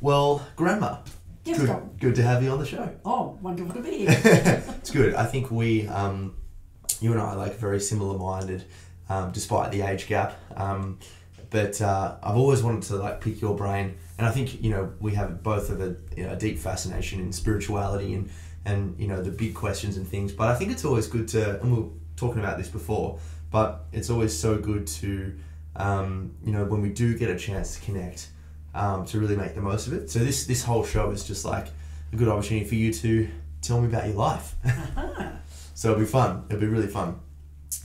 Well, Grandma, Yes, good, good to have you on the show. Oh, wonderful to be here. it's good. I think we, um, you and I, are like very similar minded, um, despite the age gap. Um, but uh, I've always wanted to like pick your brain, and I think you know we have both of a, you know, a deep fascination in spirituality and and you know the big questions and things. But I think it's always good to, and we were talking about this before, but it's always so good to, um, you know, when we do get a chance to connect, um, to really make the most of it. So this this whole show is just like a good opportunity for you to tell me about your life. so it'll be fun. It'll be really fun.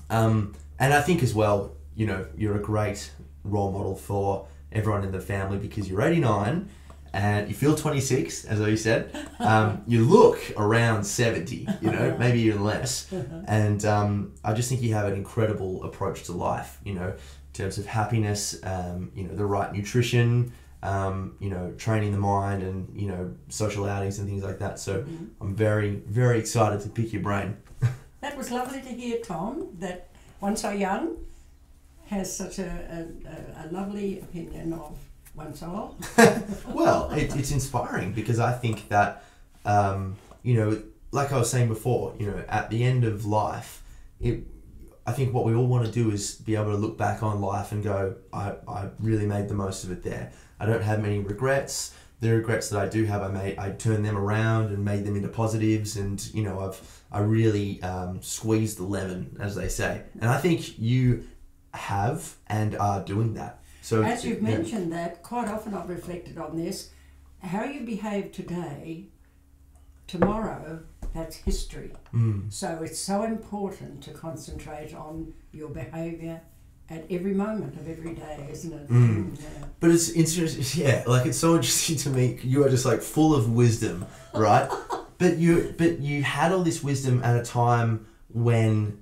Um, and I think as well, you know, you're a great role model for everyone in the family because you're 89 and you feel 26, as I said. Um, you look around 70, you know, maybe even less. And um, I just think you have an incredible approach to life, you know, in terms of happiness, um, you know, the right nutrition, um, you know, training the mind and, you know, social outings and things like that. So I'm very, very excited to pick your brain. that was lovely to hear, Tom, that one so young has such a, a, a, a lovely opinion of one so old. well, it, it's inspiring because I think that, um, you know, like I was saying before, you know, at the end of life, it, I think what we all want to do is be able to look back on life and go, I, I really made the most of it there. I don't have many regrets. The regrets that I do have, I made, I turned them around and made them into positives, and you know, I've, I really um, squeezed the lemon, as they say. And I think you have and are doing that. So As you've yeah. mentioned that, quite often I've reflected on this. How you behave today, tomorrow, that's history. Mm. So it's so important to concentrate on your behaviour at every moment of every day, isn't it? Mm. Yeah. But it's interesting, yeah. Like it's so interesting to me. You are just like full of wisdom, right? but you, but you had all this wisdom at a time when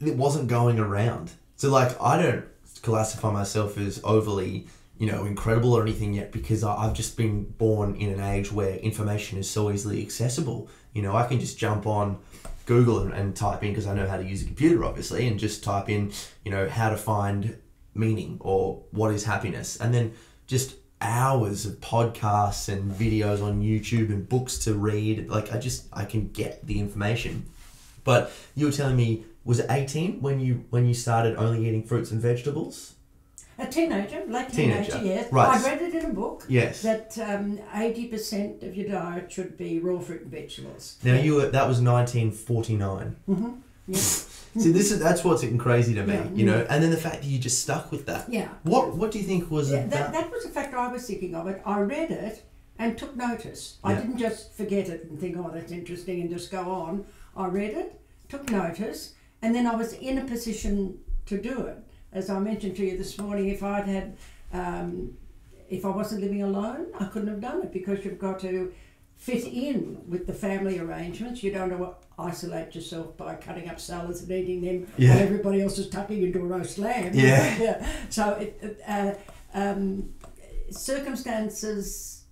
it wasn't going around. So like, I don't classify myself as overly, you know, incredible or anything yet because I, I've just been born in an age where information is so easily accessible. You know, I can just jump on Google and, and type in because I know how to use a computer, obviously, and just type in, you know, how to find meaning or what is happiness, and then just hours of podcasts and videos on YouTube and books to read. Like I just I can get the information. But you were telling me was it 18 when you when you started only eating fruits and vegetables? A teenager, late teenager, Teenager, yes. right. I read it in a book Yes. that um, 80% of your diet should be raw fruit and vegetables. Now you were that was 1949. hmm Yeah. See, this is that's what's getting crazy to me, Yeah, you know. And then the fact that you just stuck with that. yeah. What what do you think was that, that was the fact I was thinking of it. I read it and took notice. I didn't just forget it and think, oh, that's interesting and just go on. I read it, took notice, and then I was in a position to do it. As I mentioned to you this morning, if I'd had, um, if I wasn't living alone, I couldn't have done it because you've got to fit in with the family arrangements. You don't want to isolate yourself by cutting up salads and eating them Yeah. while everybody else is tucking into a roast lamb. Yeah. yeah. So it, it, uh, um, circumstances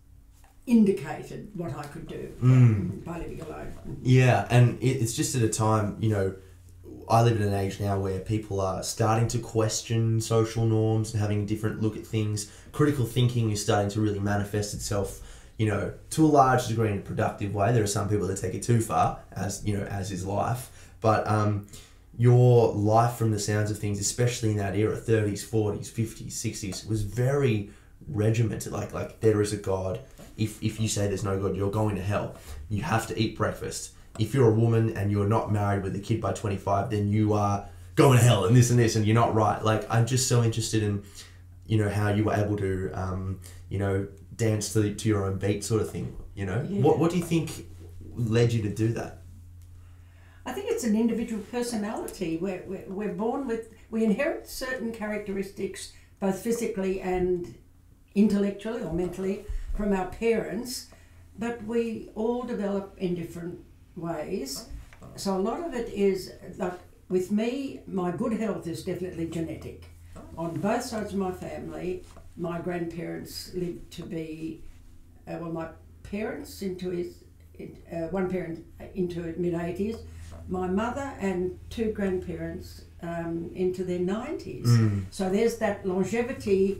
indicated what I could do Mm. by living alone. Yeah, and it's just at a time, you know, I live in an age now where people are starting to question social norms and having a different look at things. Critical thinking is starting to really manifest itself, you know, to a large degree in a productive way. There are some people that take it too far, as you know, as is life. But um, your life, from the sounds of things, especially in that era, thirties, forties, fifties, sixties, was very regimented. Like like there is a God. If if you say there's no God, you're going to hell. You have to eat breakfast. If you're a woman and you're not married with a kid by 25, then you are going to hell and this and this and you're not right. Like I'm just so interested in, you know, how you were able to, um, you know, dance to, to your own beat sort of thing. You know, Yeah. what what do you think led you to do that? I think it's an individual personality. We're, we're, we're born with, we inherit certain characteristics, both physically and intellectually or mentally, from our parents, but we all develop in different ways. So a lot of it is like with me, my good health is definitely genetic. On both sides of my family, my grandparents lived to be, uh, well, my parents into his, uh, one parent into mid 80s, my mother and two grandparents um, into their 90s. Mm. So there's that longevity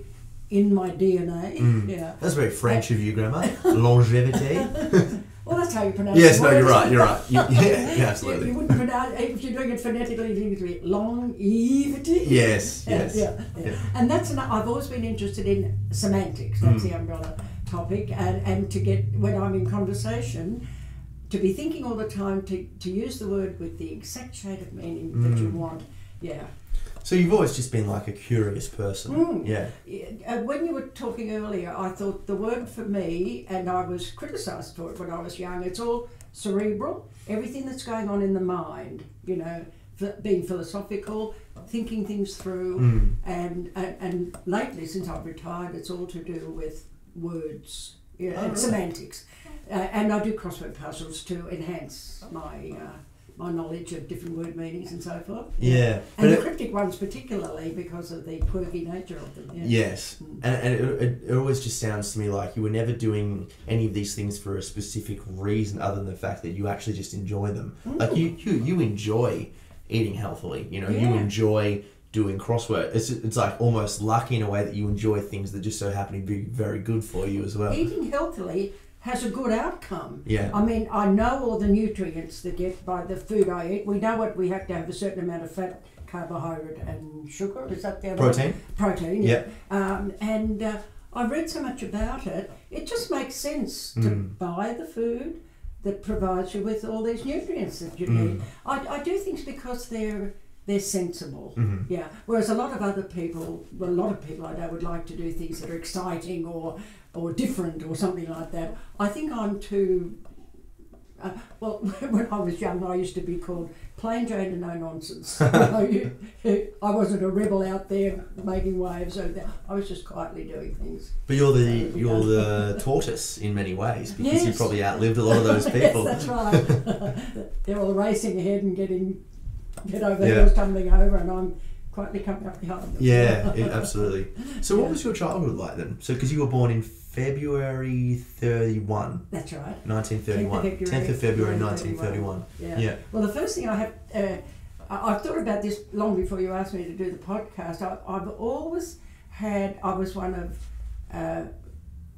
in my DNA. Mm. Yeah. That's very French of you, Grandma. Longevity. Well, that's how you pronounce yes, the no, you're right. You're right. You, yeah, yeah, absolutely. you wouldn't pronounce if you're doing it phonetically. You think it would be longevity. Yes, yes. yeah, yeah. Yeah. And that's an, I've always been interested in semantics. That's Mm. the umbrella topic, and and to get when I'm in conversation, to be thinking all the time to, to use the word with the exact shade of meaning that you Mm. want. Yeah. So you've always just been like a curious person. Mm. Yeah. Yeah, when you were talking earlier, I thought the word for me, and I was criticised for it when I was young, it's all cerebral. Everything that's going on in the mind, you know, being philosophical, thinking things through, Mm. and, and and lately, since I've retired, it's all to do with words, you know, Oh, and right. semantics. Uh, and I do crossword puzzles to enhance my uh, my knowledge of different word meanings and so forth. Yeah. And the it, cryptic ones, particularly because of the quirky nature of them. Yeah. yes. Mm. And, and it, it, always just sounds to me like you were never doing any of these things for a specific reason other than the fact that you actually just enjoy them. Like Mm. you, you, you enjoy eating healthily. You know, you enjoy doing crossword. It's, it's like almost lucky in a way that you enjoy things that just so happen to be very good for you as well. Eating healthily has a good outcome. Yeah. I mean, I know all the nutrients that get by the food I eat. We know what we have to have a certain amount of fat, carbohydrate, and sugar. Is that the other one? Protein. Protein. Yeah. Um, and uh, I read so much about it. It just makes sense to Mm. buy the food that provides you with all these nutrients that you Mm. need. I, I do things because they're they're sensible. Mhm. Yeah. Whereas a lot of other people, well, a lot of people I know would like to do things that are exciting or or different or something like that. I think I'm too. Uh, well, when I was young, I used to be called plain Jane and no nonsense. You know, you- I wasn't a rebel out there making waves. I was just quietly doing things. But you're the you're the tortoise in many ways because you probably outlived a lot of those people. yes, that's right. They're all racing ahead and getting get over Yeah. hills, tumbling over, and I'm quietly coming up behind them. Yeah, it, absolutely. So, what Yeah. was your childhood like then? So, because you were born in February 31, That's right. 1931. 10th of February 1931. Yeah. Yeah. Well, the first thing I have, uh, I- I've thought about this long before you asked me to do the podcast. I, I've always had, I was one of, uh,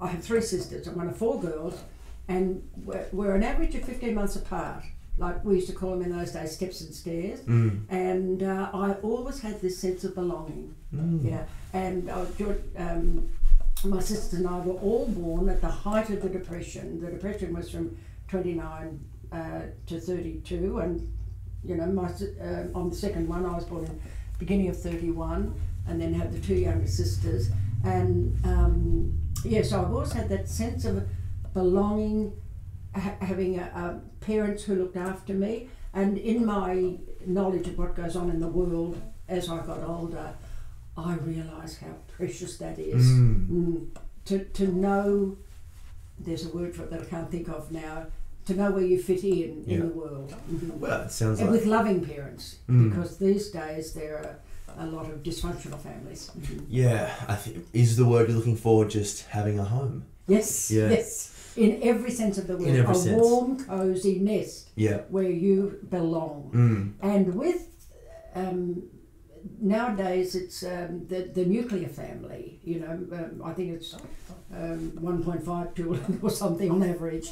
I have three sisters. I'm one of four girls, and we're, we're an average of 15 months apart. Like we used to call them in those days, steps and stairs. Mm. And uh, I always had this sense of belonging. Mm. Yeah, and was, um, my sisters and I were all born at the height of the Depression. The Depression was from 29 uh, to 32, and you know, my, uh, I'm the second one. I was born in beginning of 31, and then had the two younger sisters. And um, yeah, so I've always had that sense of belonging, ha- having a, a parents who looked after me, and in my knowledge of what goes on in the world as I got older, I realised how precious that is. Mm. Mm. To, to know, there's a word for it that I can't think of now, to know where you fit in Yeah. in the world. Mhm. Well, it sounds And like. with loving parents, Mm. because these days there are a lot of dysfunctional families. Mhm. Yeah, I think is the word you're looking for just having a home. Yes, Yeah. yes. In every sense of the word. A sense. warm, cosy nest Yeah. where you belong. Mm. And with um, nowadays, it's um, the the nuclear family. You know, um, I think it's um, one point five children or something on average.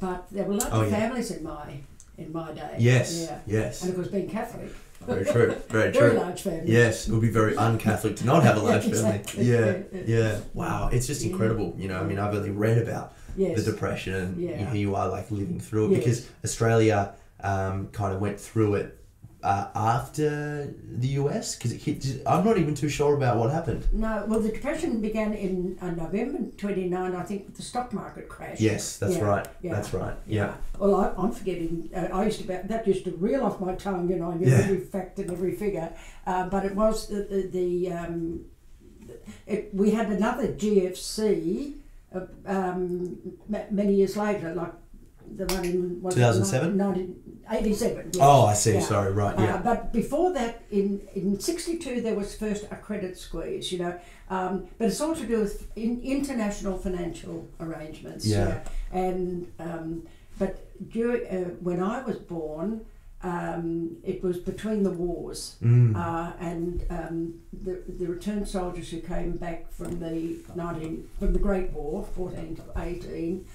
But there were lots Oh, of yeah. families in my in my day. Yes. Yeah. Yes. And of course, being Catholic, Very true. Very true. very large family. Yes, it would be very un-Catholic to not have a large Yeah, family. exactly. Yeah, Yeah. yeah. Wow, it's just incredible. You know, I mean, I've only read about Yes. the depression and Yeah. here you are like living through it Yes. because Australia um, kind of went through it uh, after the US because it hit. I'm not even too sure about what happened. No, well, the depression began in uh, November 29, I think, with the stock market crash. Yes, that's Yeah, right. yeah, That's right. Yeah. Well, I, I'm forgetting. Uh, I used to be, that used to reel off my tongue, you know, I knew Yeah. every fact and every figure. Uh, but it was the the, the um, it, we had another GFC uh, um, ma- many years later, like the one in was 2007? 1987. yes. Oh, I see. Yeah. Sorry. Right. Uh, Yeah. but before that, in, in 62, there was first a credit squeeze, you know. Um, but it's all to do with in, international financial arrangements. Yeah. And, um, but during, uh, when I was born, um, it was between the wars. Mm. Uh, and um, the, the returned soldiers who came back from the 19, from the Great War, 14 to 18,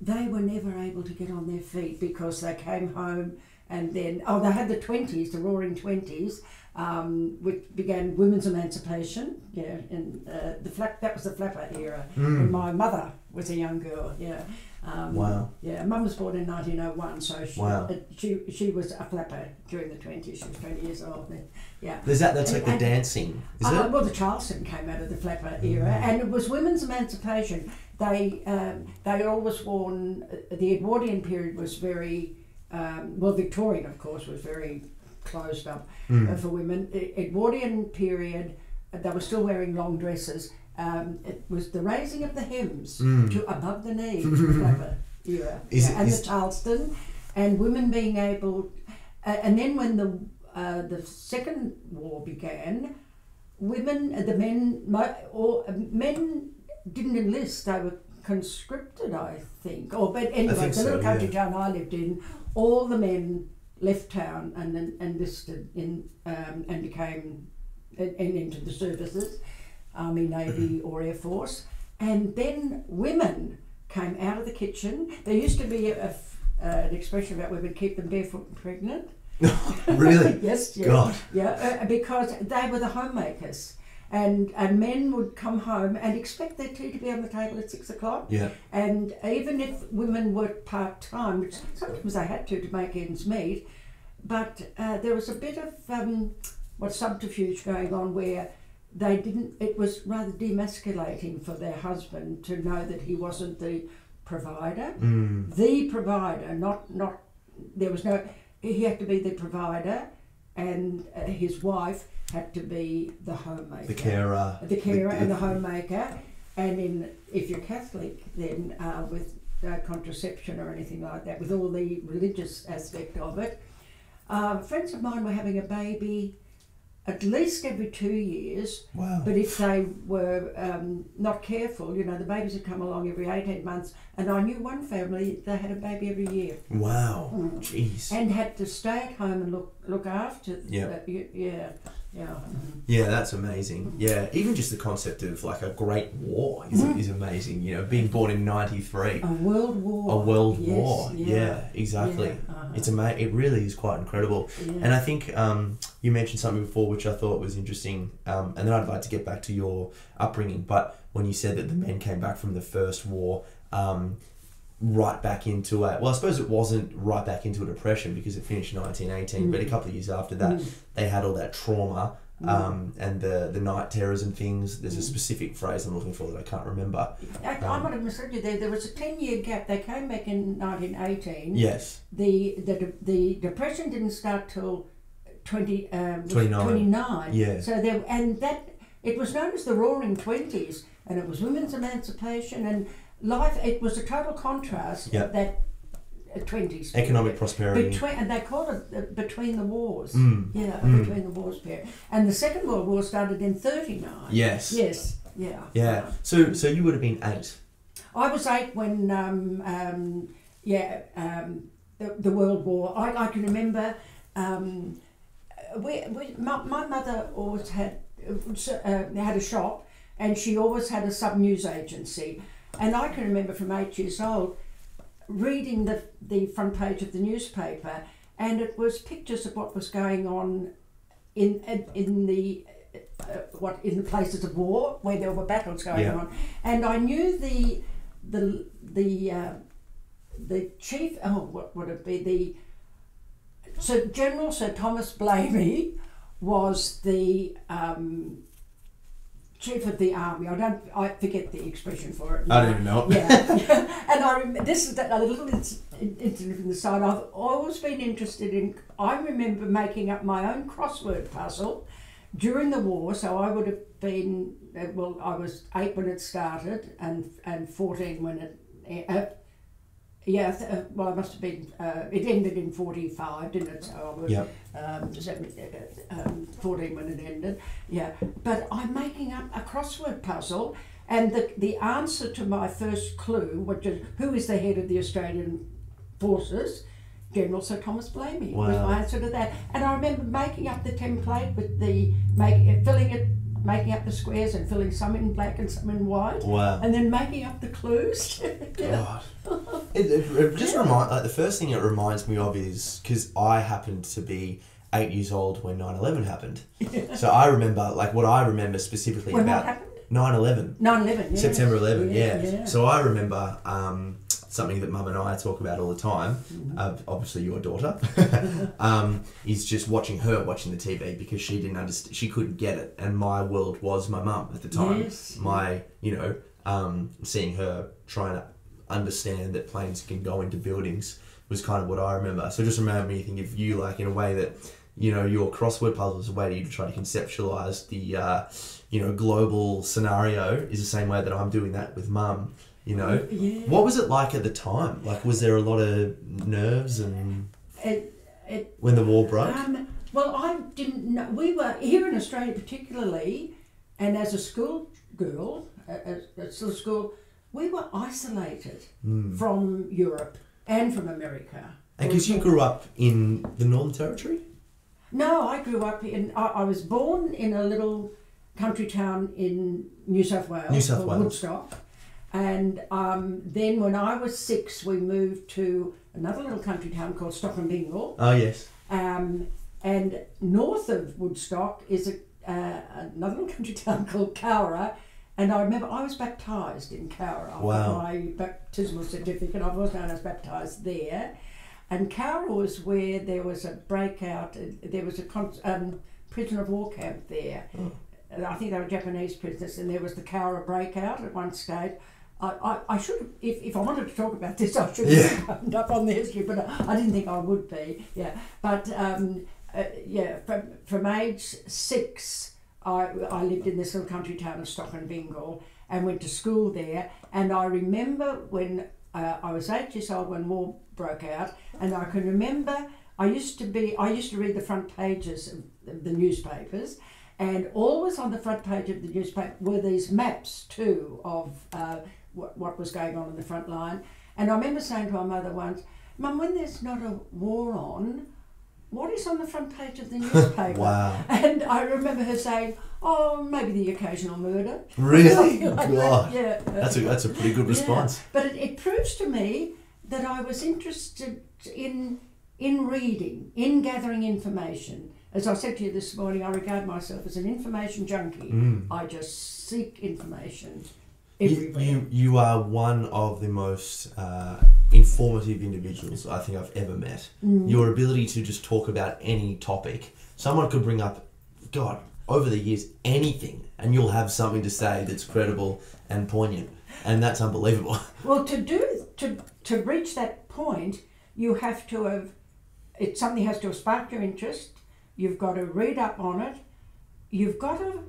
they were never able to get on their feet because they came home and then, oh, they had the 20s, the roaring 20s, um, which began women's emancipation. Yeah, and uh, the flap, that was the flapper era. Mm. my mother was a young girl, yeah. Um, Wow. Yeah, mum was born in 1901, so she, Wow. uh, she, she was a flapper during the 20s. She was 20 years old then. Yeah. There's that. That's like the And- dancing, is Uh, it? Well, the Charleston came out of the flapper era, and it was women's emancipation. They um, they always worn the Edwardian period was very um, well Victorian, of course, was very closed up Mm. uh, for women. Edwardian period, uh, they were still wearing long dresses. Um, it was the raising of the hems Mm. to above the knee, era, yeah, and the Charleston, and women being able, uh, and then when the uh, the second war began, women, uh, the men, or uh, men didn't enlist; they were conscripted, I think. Or but anyway, the so, little country yeah. town I lived in, all the men left town and then enlisted in um, and became and, and into the services, army, navy, or air force, and then women came out of the kitchen. There used to be a, a uh, an expression about women keep them barefoot and pregnant. really? yes, yeah. God. Yeah, uh, because they were the homemakers. And, and men would come home and expect their tea to be on the table at six o'clock. Yeah. And even if women worked part time, which sometimes they had to to make ends meet, but uh, there was a bit of um, what subterfuge going on where they didn't. It was rather demasculating for their husband to know that he wasn't the provider, Mm. the provider, not not. There was no. He had to be the provider, and uh, his wife had to be the homemaker The carer. the carer the- and the homemaker, and in if you're Catholic, then uh, with uh, contraception or anything like that, with all the religious aspect of it. Uh, friends of mine were having a baby at least every two years, Wow. but if they were um, not careful, you know, the babies would come along every 18 months. And I knew one family, they had a baby every year Wow. Mm. Jeez. and had to stay at home and look look after. Yeah. yeah, yeah. Yeah, that's amazing. Yeah, even just the concept of like a great war is, Mm. is amazing. You know, being born in '93, A world war. a world Yes, war. Yeah, exactly. Yeah, uh-huh. It's ama- It really is quite incredible. Yeah. And I think um, you mentioned something before which I thought was interesting, um, and then I'd like to get back to your upbringing. But when you said that the men came back from the first war, um, right back into a well, I suppose it wasn't right back into a depression because it finished in 1918, but a Mm. couple of years after that, Mm. they had all that trauma Mm. um, and the the night terrors and things. There's a specific phrase I'm looking for that I can't remember. I, I Um, might have misread you there. There was a 10 year gap. They came back in 1918. Yes, The, the, the depression didn't start till 20, um, 29. 29. Yeah. So there, and that, it was known as the Roaring Twenties, and it was women's emancipation and life. It was a total contrast. Yeah. That uh, twenties. economic prosperity. Between, and they called it uh, between the wars. Mm. Yeah, Mm. between the wars period. And the Second World War started in 39. Yes. Yes, yeah. Yeah. So so you would have been eight. I was eight when, um, um, yeah, um, the, the World War. I, I can remember um, we, we, my, my mother always had uh, had a shop, and she always had a sub news agency. And I can remember from eight years old reading the the front page of the newspaper, and it was pictures of what was going on in in, in the uh, what in the places of war where there were battles going Yeah. on, and I knew the the the uh, the chief. Oh, what would it be? The so General Sir Thomas Blamey was the um, chief of the army. I don't. I forget the expression for it. I don't even know. Yeah, and I remember this is that a little inc- incident from the side. I've always been interested in. I remember making up my own crossword puzzle during the war. So I would have been uh, well. I was eight when it started, and and fourteen when it. Uh, yeah, th- uh, well, I must have been. Uh, it ended in forty-five, didn't it? So I was Yeah. Um, seven, uh, um, 14 when it ended. Yeah, but I'm making up a crossword puzzle, and the, the answer to my first clue, which is who is the head of the Australian forces, General Sir Thomas Blamey was my answer to that. And I remember making up the template with the make filling it, making up the squares and filling some in black and some in white, Wow. and then making up the clues. yeah. God. It, it, it just remind like the first thing it reminds me of is because I happened to be eight years old when 9-11 happened. So I remember like what I remember specifically When about happened? 9-11. 9/11. Yeah. September 11, yeah. yeah. So I remember um, something that mum and I talk about all the time, Mm-hmm. uh, obviously your daughter, um, is just watching her watching the TV because she didn't understand, she couldn't get it. And my world was my mum at the time. Yes. My, you know, um, seeing her trying to understand that planes can go into buildings was kind of what I remember. So just remember me think of you like in a way that, you know, your crossword puzzle is a way to you try to conceptualize the, uh, you know, global scenario is the same way that I'm doing that with mum. You know, Yeah. what was it like at the time? Like, was there a lot of nerves and It, it when the war broke? Um, well, I didn't know. We were here in Australia, particularly, and as a school girl, at, school, we were isolated Mm. from Europe and from America. And because you grew up in the Northern Territory, No, I grew up in. I, I was born in a little country town in New South Wales, New South Wales. Woodstock, and um, then when I was six, we moved to another little country town called Stockinbingal. oh yes, Um, and north of Woodstock is a, uh, another little country town called Cowra. And I remember I was baptised in Cowra. Wow. My baptismal certificate, I was known as baptised there. And Cowra was where there was a breakout, uh, there was a con- um, prisoner of war camp there. Oh. I think they were Japanese prisoners, and there was the Cowra breakout at one stage. I, I, I should have, if, if I wanted to talk about this, I should Yeah. have opened up on the history, but I, I didn't think I would be. Yeah, but um, uh, yeah, from, from age six, I, I lived in this little country town of Stockinbingal and went to school there. And I remember when uh, I was eight years old when war broke out, and I can remember I used to be I used to read the front pages of the newspapers, and always on the front page of the newspaper were these maps too of uh, what, what was going on in the front line. And I remember saying to my mother once, "Mum, when there's not a war on." What is on the front page of the newspaper? Wow. And I remember her saying, "Oh, maybe the occasional murder." really, like that. God, Yeah. that's a that's a pretty good Yeah. response. But it, it proves to me that I was interested in in reading, in gathering information. As I said to you this morning, I regard myself as an information junkie. Mm. I just seek information everywhere. you you are one of the most uh, informative individuals I think I've ever met. Mm. Your ability to just talk about any topic, someone could bring up, God, over the years anything, and you'll have something to say that's credible and poignant, and that's unbelievable. Well, to do to to reach that point, you have to have it. Something has to have sparked your interest. You've got to read up on it. You've got to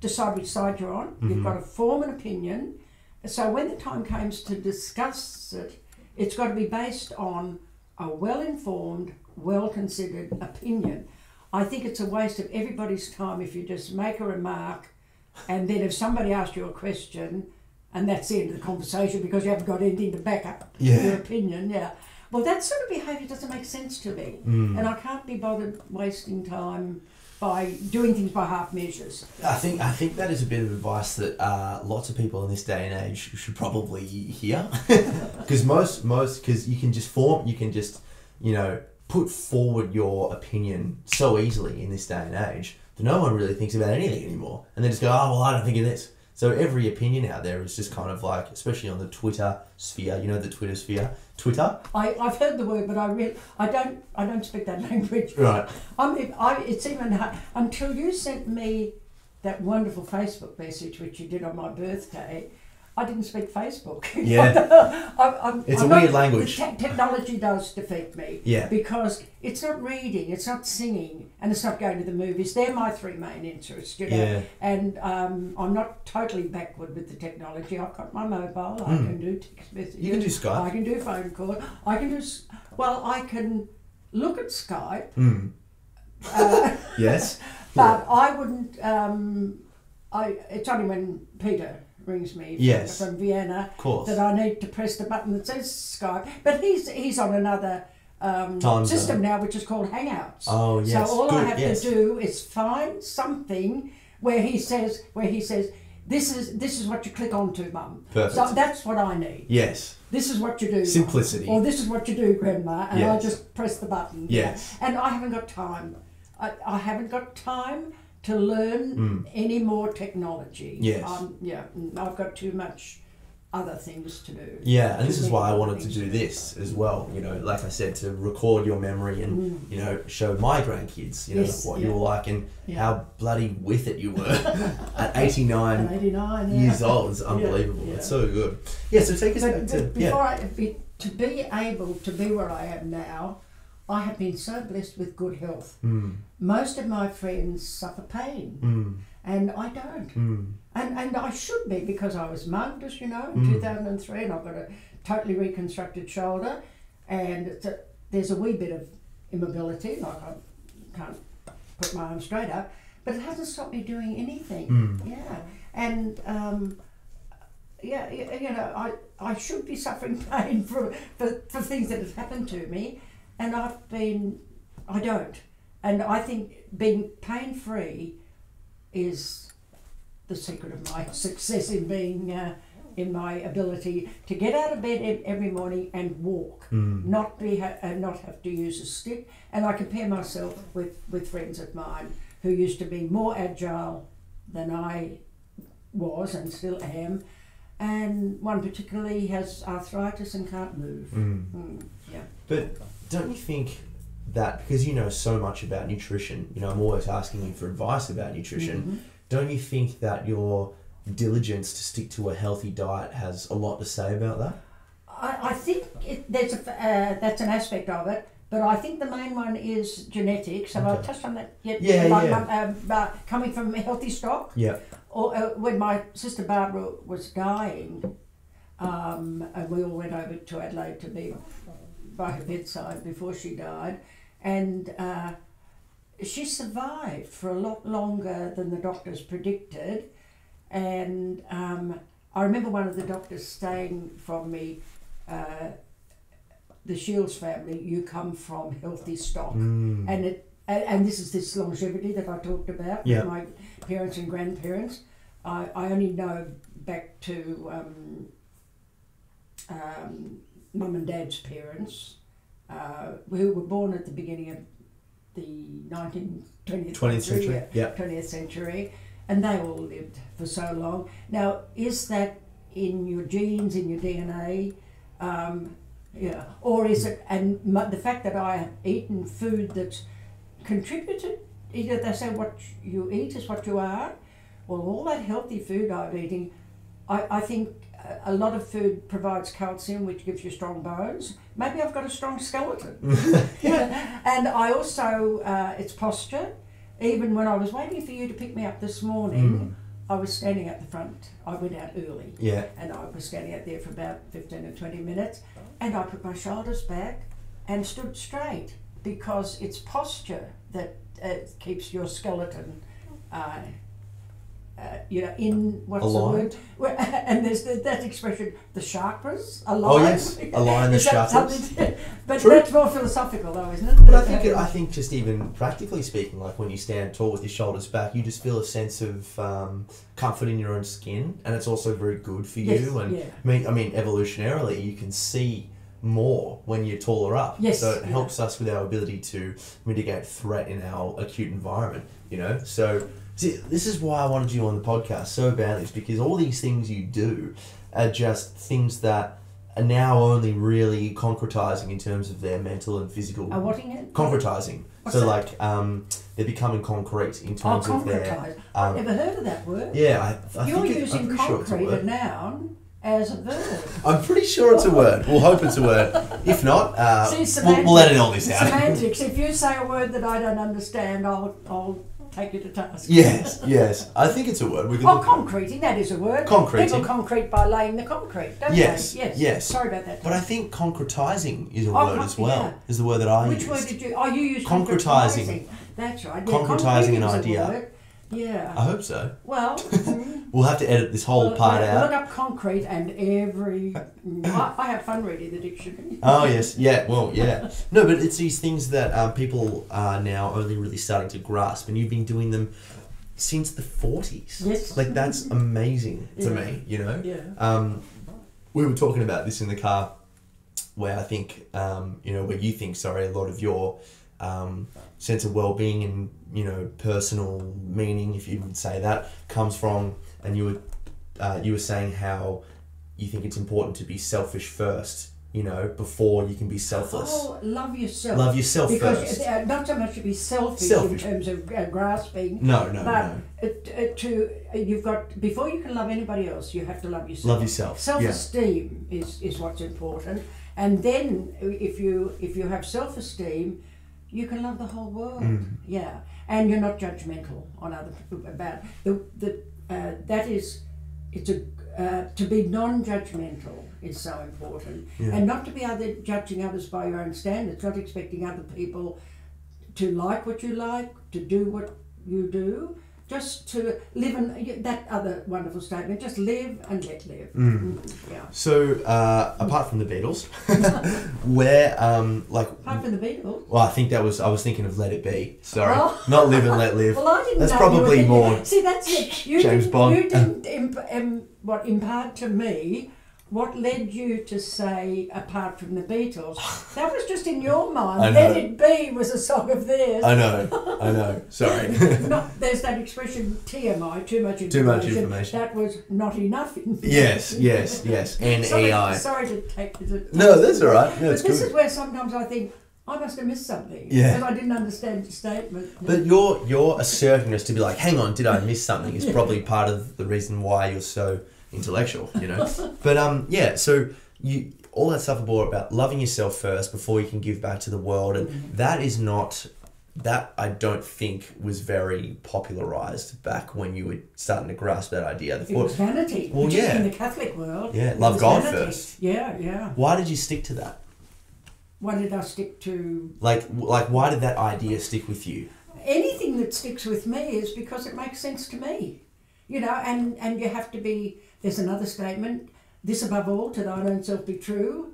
decide which side you're on. You've got to form an opinion. So when the time comes to discuss it, it's got to be based on a well-informed, well-considered opinion. I think it's a waste of everybody's time if you just make a remark, and then if somebody asks you a question, and that's the end of the conversation because you haven't got anything to back up Yeah. your opinion. Yeah. Well, that sort of behaviour doesn't make sense to me, Mm. and I can't be bothered wasting time by doing things by half measures. I think I think that is a bit of advice that uh, lots of people in this day and age should probably hear, because most most because you can just form you can just you know put forward your opinion so easily in this day and age that no one really thinks about anything anymore, and they just go, oh well, I don't think of this. So every opinion out there is just kind of like, especially on the Twitter sphere, you know, the Twitter sphere, Twitter, I, I've heard the word, but I re- I don't I don't speak that language. right? I mean, I, it's even hard, until you sent me that wonderful Facebook message which you did on my birthday. I didn't speak Facebook. Yeah. I'm, I'm, It's I'm a weird not- language. te- technology does defeat me. Yeah. Because it's not reading, it's not singing, and it's not going to the movies. They're my three main interests, you know. Yeah. And um, I'm not totally backward with the technology. I've got my mobile. I Mm. can do text messages. You can do Skype. I can do phone calls. I can do. Well, I can look at Skype. Mm. Uh, Yes. but I wouldn't. Um, I it's only when Peter rings me from, Yes. from Vienna Of course. that I need to press the button that says Skype. But he's he's on another um, Time zone. system now, which is called Hangouts. Oh, yes. So all I have yes. to do is find something where he says where he says this is this is what you click onto, mum. Perfect. So that's what I need. Yes. This is what you do. Mum. Simplicity. Or this is what you do, Grandma, and I just press the button. Yes. And I haven't got time. I, I haven't got time to learn any more technology. Mm. Yes. Um, yeah. mm, I've got too much other things to do. Yeah, and this is why I wanted to do this as well. You know, like I said, to record your memory and you know show my grandkids, you know, Mm. Yes, what yeah. you were like and Yeah. how bloody with it you were at eighty nine 89 yeah. years old. It's unbelievable. It's so good. Yeah. So take us back to before. I, be, to be able to be where I am now, I have been so blessed with good health. Mm, Most of my friends suffer pain, mm, and I don't. mm. And, and I should be because I was mugged, as you know, in Mm. 2003, and I've got a totally reconstructed shoulder, and a, there's a wee bit of immobility, like I can't put my arm straight up, but it hasn't stopped me doing anything. Mm. Yeah, and um, yeah, you know, I, I should be suffering pain for, for, for things that have happened to me, and I've been, I don't. And I think being pain free is the secret of my success in being, uh, in my ability to get out of bed every morning and walk, Mm. not be ha- uh, not have to use a stick. And I compare myself with, with friends of mine who used to be more agile than I was and still am. And one particularly has arthritis and can't move. Mm. Mm, yeah. But don't you think that because you know so much about nutrition, you know, I'm always asking you for advice about nutrition. Mhm. Don't you think that your diligence to stick to a healthy diet has a lot to say about that? I, I think it, there's a, uh, that's an aspect of it, but I think the main one is genetics. Have I Okay. touched on that yet? Yeah, Like, yeah. um, uh, uh, coming from a healthy stock. Yeah. Or uh, when my sister Barbara was dying, um, and we all went over to Adelaide to be by her bedside before she died, and uh, she survived for a lot longer than the doctors predicted. And um, I remember one of the doctors saying from me, uh, the Shields family, you come from healthy stock Mm. and it and, and this is this longevity that I talked about Yeah. with my parents and grandparents. I, I only know back to um, um, mum and dad's parents, uh, who were born at the beginning of the 19th, 20th, 20th century. yeah, Yeah. 20th century, and they all lived for so long. Now, is that in your genes, in your DNA? Um, yeah, or is it, and mu- the fact that I have eaten food that's contributed, either they say what you eat is what you are, well, all that healthy food I'm eating, I, I think a- lot of food provides calcium, which gives you strong bones. Maybe I've got a strong skeleton. and I also, uh, it's posture. Even when I was waiting for you to pick me up this morning, I was standing at the front. I went out early Yeah. and I was standing out there for about 15 or 20 minutes and I put my shoulders back and stood straight because it's posture that uh, keeps your skeleton uh, uh, you know, in what's Aligned? the word? And there's the, that expression, the chakras, aligned. Oh yes, align the chakras. but True. that's more philosophical, though, isn't it? But I think it, I think just even practically speaking, like when you stand tall with your shoulders back, you just feel a sense of um, comfort in your own skin, and it's also very good for Yes, you. And yeah. I mean, I mean, evolutionarily, you can see more when you're taller up. Yes, So it yeah. helps us with our ability to mitigate threat in our acute environment. You know, so see, this is why I wanted you on the podcast so badly, is because all these things you do are just things that are now only really concretizing in terms of their mental and physical Uh, what concretizing. What's so that? like um, they're becoming concrete in Oh, terms of their. concretise. Um, I've never heard of that word. yeah, I, I You're think it, using pretty sure a concrete, a noun, as a verb. I'm pretty sure it's a word. We'll hope it's a word. If not, uh, See, we'll, we'll edit all this out. Semantics. If you say a word that I don't understand, I'll, I'll take you to task. yes, yes. I think it's a word. We can Oh, concreting, that is a word. Concreting. People concrete by laying the concrete, don't Yes, they? Yes. yes. Sorry about that. But I think concretizing is a Oh, word as well. yeah. Is the word that I Which used. word did you? Oh, you used Concretising. concretising. That's right. Yeah, Concretising an idea. Yeah. I hope so. Well, mm, We'll have to edit this whole Well, part out. Look up concrete and every. I, I have fun reading the dictionary. Oh yes, yeah, well, yeah. No, but it's these things that um, people are now only really starting to grasp, and you've been doing them since the forties. Yes. like that's amazing to Yeah. me. You know. Yeah. Um, we were talking about this in the car, where I think, um, you know, where you think, sorry, a lot of your um, sense of well-being and you know personal meaning, if you would say that, comes from, and you were, uh, you were saying how you think it's important to be selfish first, you know, before you can be selfless. Oh, love yourself. Love yourself because first. uh, not so much to be selfish, Selfish. in terms of uh, grasping, No, no, but no. it, uh, to uh, you've got before you can love anybody else, you have to love yourself. Love yourself. Self-esteem is, is what's important, and then if you if you have self-esteem, you can love the whole world. Mm. Yeah, and you're not judgmental on other people about the the uh, that is it's a uh, to be non-judgmental is so important, Yeah. and not to be other judging others by your own standards, not expecting other people to like what you like, to do what you do, just to live and that other wonderful statement, just live and let live. Mm. Mm, Yeah. So, uh, apart from the Beatles, where, um, like, Apart from the Beatles. well, I think that was, I was thinking of Let It Be. Sorry. Oh. Not Live and Let Live. Well, I didn't That's know you were probably more See, that's it. You James didn't, Bond. You didn't imp, um, what impart to me what led you to say apart from the Beatles. That was just in your mind. Let It Be was a song of theirs. I know, I know. Sorry. not there's that expression TMI, too much information. Too much information. That was not enough information. yes, yes, yes. N Sorry, E I. sorry to take this. No, that's all right. No, but this good. is where sometimes I think I must have missed something. Yeah. Because I didn't understand your statement. But your your assertiveness to be like, hang on, did I miss something? Is probably part of the reason why you're so intellectual, you know. but um, yeah. So you all that stuff about about loving yourself first before you can give back to the world, and that is not that I don't think was very popularized back when you were starting to grasp that idea. The it was vanity. Well, yeah. In the Catholic world. Yeah, love God vanity. first. Yeah, yeah. Why did you stick to that? Why did I stick to Like, like, why did that idea stick with you? anything that sticks with me is because it makes sense to me. You know, and, and you have to be there's another statement, this above all, to thine own self be true,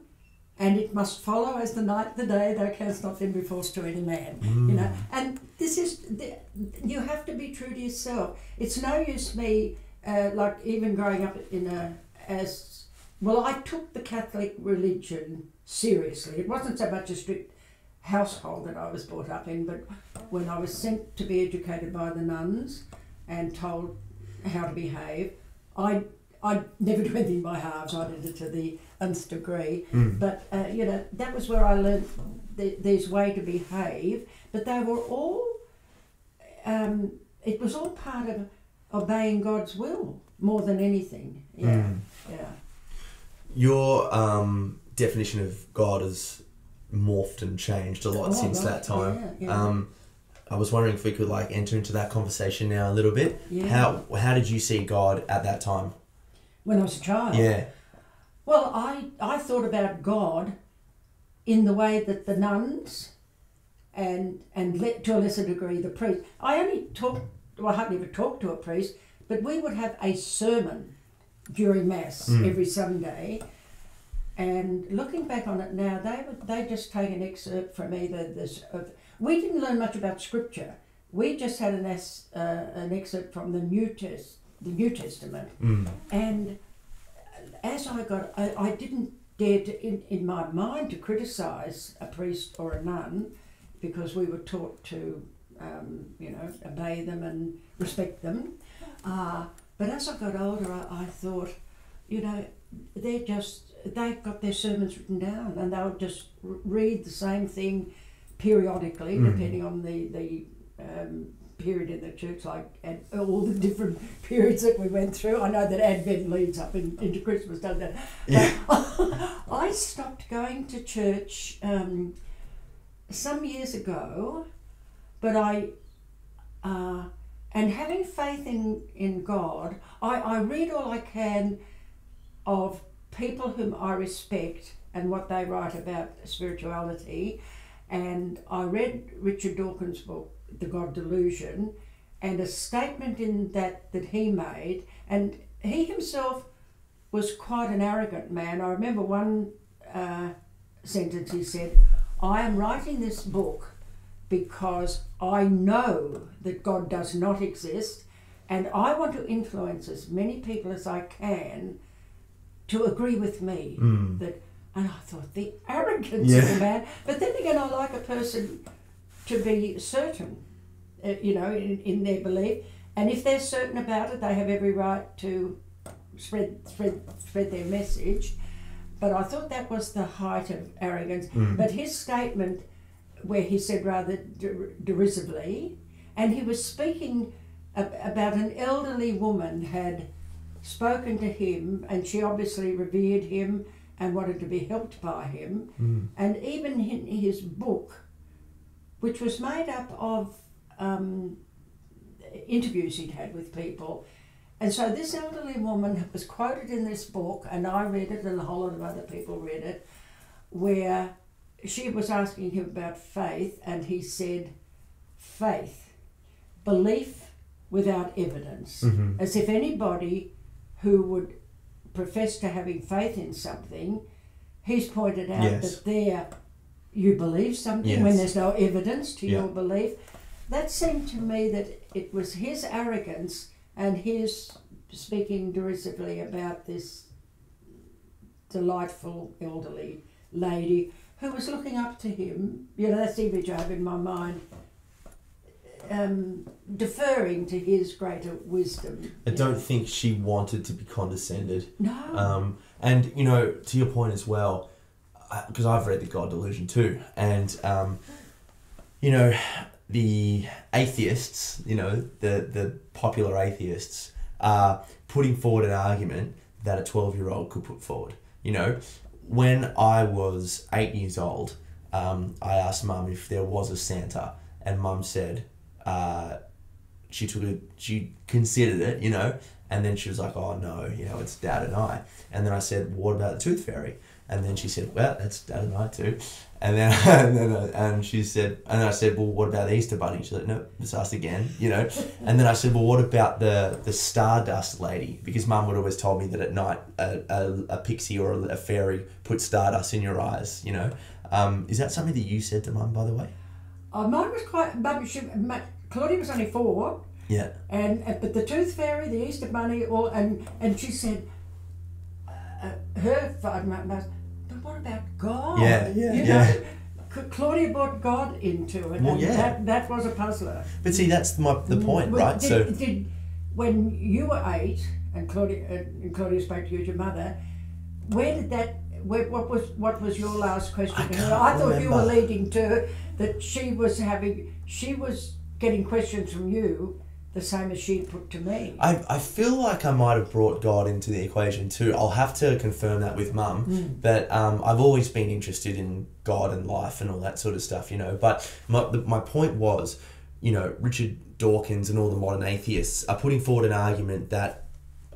and it must follow as the night the day thou canst not then be false to any man. You know, and this is you have to be true to yourself. It's no use me uh, like even growing up in a as well. I took the Catholic religion seriously. It wasn't so much a strict household that I was brought up in, but when I was sent to be educated by the nuns and told how to behave, I I never do anything by halves. I did it to the nth degree. But uh, you know that was where I learned th- there's way to behave. But they were all. Um, it was all part of obeying God's will more than anything. Yeah, Mm. yeah. Your um, definition of God has morphed and changed a lot Oh, since right, that time. yeah, yeah. Um, I was wondering if we could like enter into that conversation now a little bit. Yeah. How how did you see God at that time? When I was a child. Yeah. Well, I, I thought about God in the way that the nuns and and le- to a lesser degree the priest. I only talked, well, I hardly ever talked to a priest, but we would have a sermon during Mass every Sunday. And looking back on it now, they would they just take an excerpt from either this. Of, we didn't learn much about Scripture. We just had an as, uh, an excerpt from the New Test, the New Testament, Mm. and as I got, I, I didn't dare to, in, in my mind, to criticise a priest or a nun because we were taught to, um, you know, obey them and respect them. Uh, but as I got older, I, I thought, you know, they're just, they've got their sermons written down and they'll just r- read the same thing periodically, Mm. depending on the, the um, period in the church, like and all the different periods that we went through. I know that Advent leads up in, into Christmas, doesn't it? Yeah. I stopped going to church um, some years ago, but I, uh, and having faith in, in God, I, I read all I can of people whom I respect and what they write about spirituality. And I read Richard Dawkins' book, The God Delusion, and a statement in that that he made, and he himself was quite an arrogant man. I remember one uh, sentence he said, "I am writing this book because I know that God does not exist, and I want to influence as many people as I can to agree with me Mm. that." And I thought the arrogance Yeah. of the man. But then again, I like a person to be certain, uh, you know, in, in their belief. And if they're certain about it, they have every right to spread spread spread their message. But I thought that was the height of arrogance. Mm. But his statement, where he said rather der- derisively, and he was speaking ab- about an elderly woman had spoken to him, and she obviously revered him and wanted to be helped by him. Mm. And even in his book, which was made up of um, interviews he'd had with people. And so this elderly woman was quoted in this book, and I read it, and a whole lot of other people read it, where she was asking him about faith, and he said, Faith, belief without evidence. Mhm. As if anybody who would profess to having faith in something, he's pointed out Yes. that there you believe something when there's no evidence to Yeah. your belief. That seemed to me that it was his arrogance and his speaking derisively about this delightful elderly lady who was looking up to him. You know, that's the image I have in my mind. Um, deferring to his greater wisdom. I don't know. think she wanted to be condescended. No. Um, and you know, to your point as well, because I've read the God Delusion too, and um, you know, the atheists, you know, the the popular atheists are putting forward an argument that a twelve year old could put forward. You know, when I was eight years old, um, I asked mum if there was a Santa, and mum said. Uh, she took it, she considered it, you know, and then she was like, oh no, you know, it's dad and I. And then I said, what about the tooth fairy? And then she said, well, that's dad and I too. And then, and then, uh, and she said, and I said, well, what about the Easter bunny? She's like, no, it's us again, you know. And then I said, well, what about the the stardust lady? Because mum would always told me that at night a, a, a pixie or a, a fairy put stardust in your eyes, you know. Um, is that something that you said to mum, by the way? Oh, mine was quite. But she, Claudia was only four, Yeah. and uh, but the Tooth Fairy, the Easter Bunny, all and and she said, uh, her father what about God? Yeah, yeah, you yeah. Know, Claudia brought God into it, Well, and yeah. that that was a puzzler. But see, that's my the point, Well, right? Did, so did when you were eight, and Claudia uh, and Claudia spoke to you as your mother, where did that? Where, what was what was your last question I I thought you were leading to that she was having she was getting questions from you the same as she put to me. I, I feel like I might have brought God into the equation too. I'll have to confirm that with mum. Mm. But um, I've always been interested in God and life and all that sort of stuff, you know. But my, the, my point was, you know, Richard Dawkins and all the modern atheists are putting forward an argument that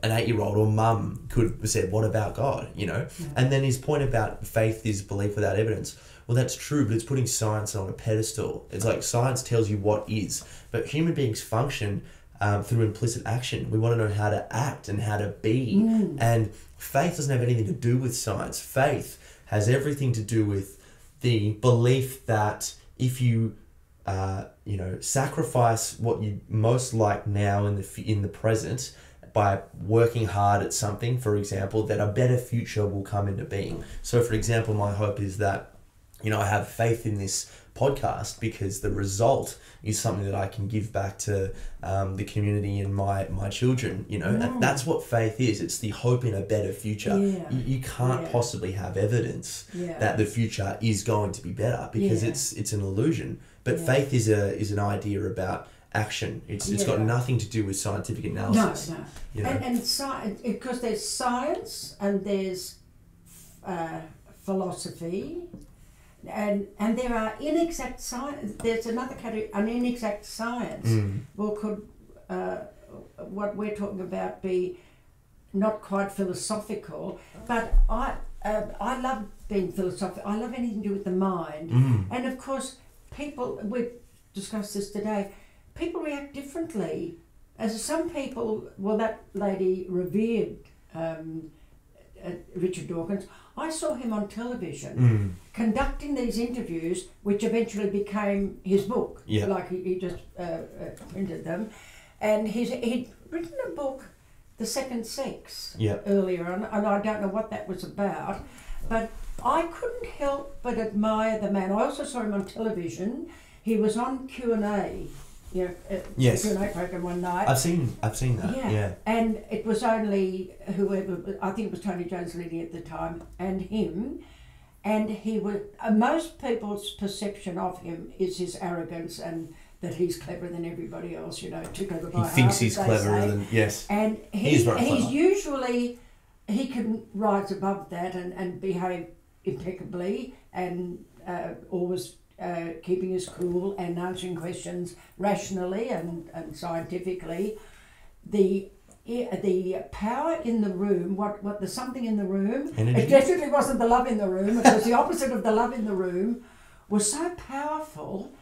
an eight year old or mum could have said, What about God? You know? And then his point about faith is belief without evidence. Well, that's true, but it's putting science on a pedestal. It's like science tells you what is, but human beings function um, through implicit action. We want to know how to act and how to be. And faith doesn't have anything to do with science. Faith has everything to do with the belief that if you uh, you know, sacrifice what you most like now in the in the present by working hard at something, for example, that a better future will come into being. So, for example, my hope is that you know I have faith in this podcast because the result is something that I can give back to um, the community and my my children. You know, and that's what faith is. It's the hope in a better future. Yeah. You, you can't Yeah. possibly have evidence Yeah. that the future is going to be better because Yeah. it's it's an illusion. But Yeah. faith is a is an idea about action. It's it's got nothing to do with scientific no, analysis. no. You know? And and science because there's science and there's uh, philosophy. And, and there are inexact science. There's another category, an inexact science. Mm. Well, could uh, what we're talking about be not quite philosophical? But I uh, I love being philosophical. I love anything to do with the mind. Mm. And of course, people we've discussed this today. people react differently. As some people, well, that lady revered um, uh, Richard Dawkins. I saw him on television Mm. conducting these interviews, which eventually became his book. Yeah. Like he, he just uh, uh, printed them. And he's, he'd written a book, The Second Sex, Yeah. earlier on, and I don't know what that was about. But I couldn't help but admire the man. I also saw him on television. He was on Q&A, you know, uh, Yes. Q&A program one night. I've seen I've seen that. Yeah. Yeah. And it was only whoever, I think it was Tony Jones leading at the time, and him. And he was, uh, most people's perception of him is his arrogance and that he's cleverer than everybody else, you know, too clever by He thinks he's cleverer say. than yes. And He he, is very he's usually, he can rise above that and, and behave impeccably and uh, always uh, keeping his cool and answering questions rationally and, and scientifically. The the power in the room, what, what the something in the room, Energy. it definitely wasn't the love in the room, it was the opposite of the love in the room, was so powerful,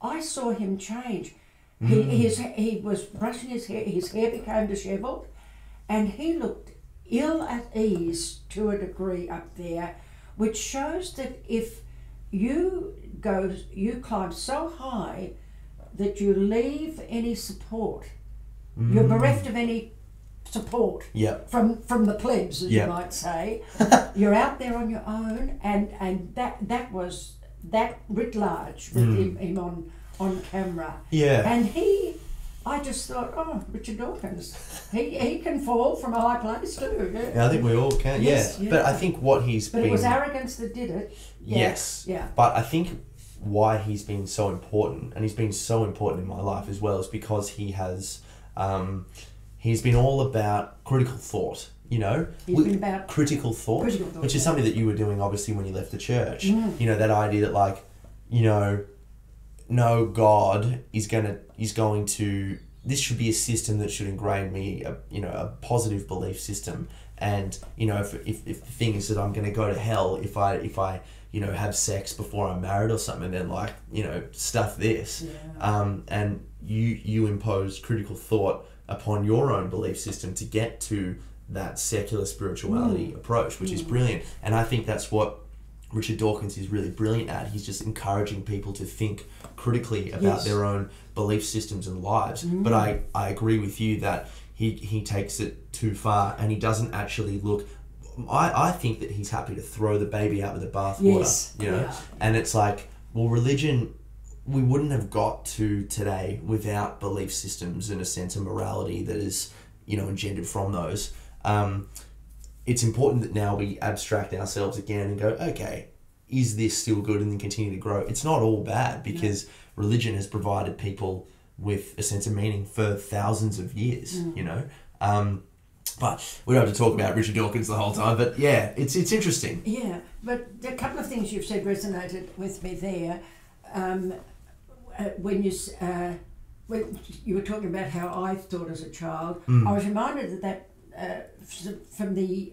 I saw him change. He, Mm. his, he was brushing his hair, his hair became dishevelled, and he looked ill at ease to a degree up there, which shows that if you go, you climb so high that you leave any support, you're Mm. bereft of any support Yeah. from from the plebs, as Yeah. you might say. You're out there on your own, and and that that was that writ large with Mm. him, him on on camera, Yeah. and he. I just thought, oh, Richard Dawkins, he, he can fall from a high place too. Yeah. Yeah, I think we all can. Yes, yeah. yeah. But I think what he's But been it was arrogance that did it. Yeah. Yes. Yeah. But I think why he's been so important, and he's been so important in my life as well, is because he has, um, he's been all about critical thought. You know, He's We- been about critical thought, Critical thought, which is something that you were doing obviously when you left the church. Mm. You know that idea that like, you know, no God is gonna is going to. This should be a system that should ingrain me, a, you know, a positive belief system. And you know, if, if, if the thing is that I'm going to go to hell if I if I you know have sex before I'm married or something, and then like you know stuff this. Yeah. Um, and you you impose critical thought upon your own belief system to get to that secular spirituality mm. approach, which is mm. brilliant. And I think that's what Richard Dawkins is really brilliant at. He's just encouraging people to think critically about Yes. their own belief systems and lives. Mm. But I, I agree with you that he, he takes it too far and he doesn't actually look. I, I think that he's happy to throw the baby out with the bathwater. Yes, You know? yeah. And it's like, well, religion, we wouldn't have got to today without belief systems and a sense of morality that is, you know, engendered from those. Um, it's important that now we abstract ourselves again and go, okay, is this still good and then continue to grow? It's not all bad because religion has provided people with a sense of meaning for thousands of years, you know? Um, but we don't have to talk about Richard Dawkins the whole time, but yeah, it's it's interesting. Yeah, but a couple of things you've said resonated with me there. Um, uh, when you uh, when you were talking about how I thought as a child, Mm. I was reminded of that uh, from the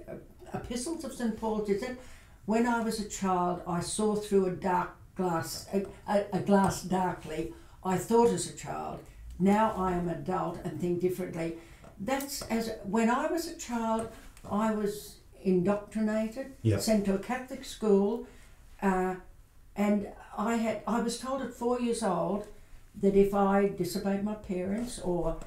epistles of St Paul. Is it? When I was a child, I saw through a dark glass, a, a glass darkly. I thought as a child. Now I am adult and think differently. That's as when I was a child, I was indoctrinated, Yep. sent to a Catholic school, uh, and I had I was told at four years old that if I disobeyed my parents or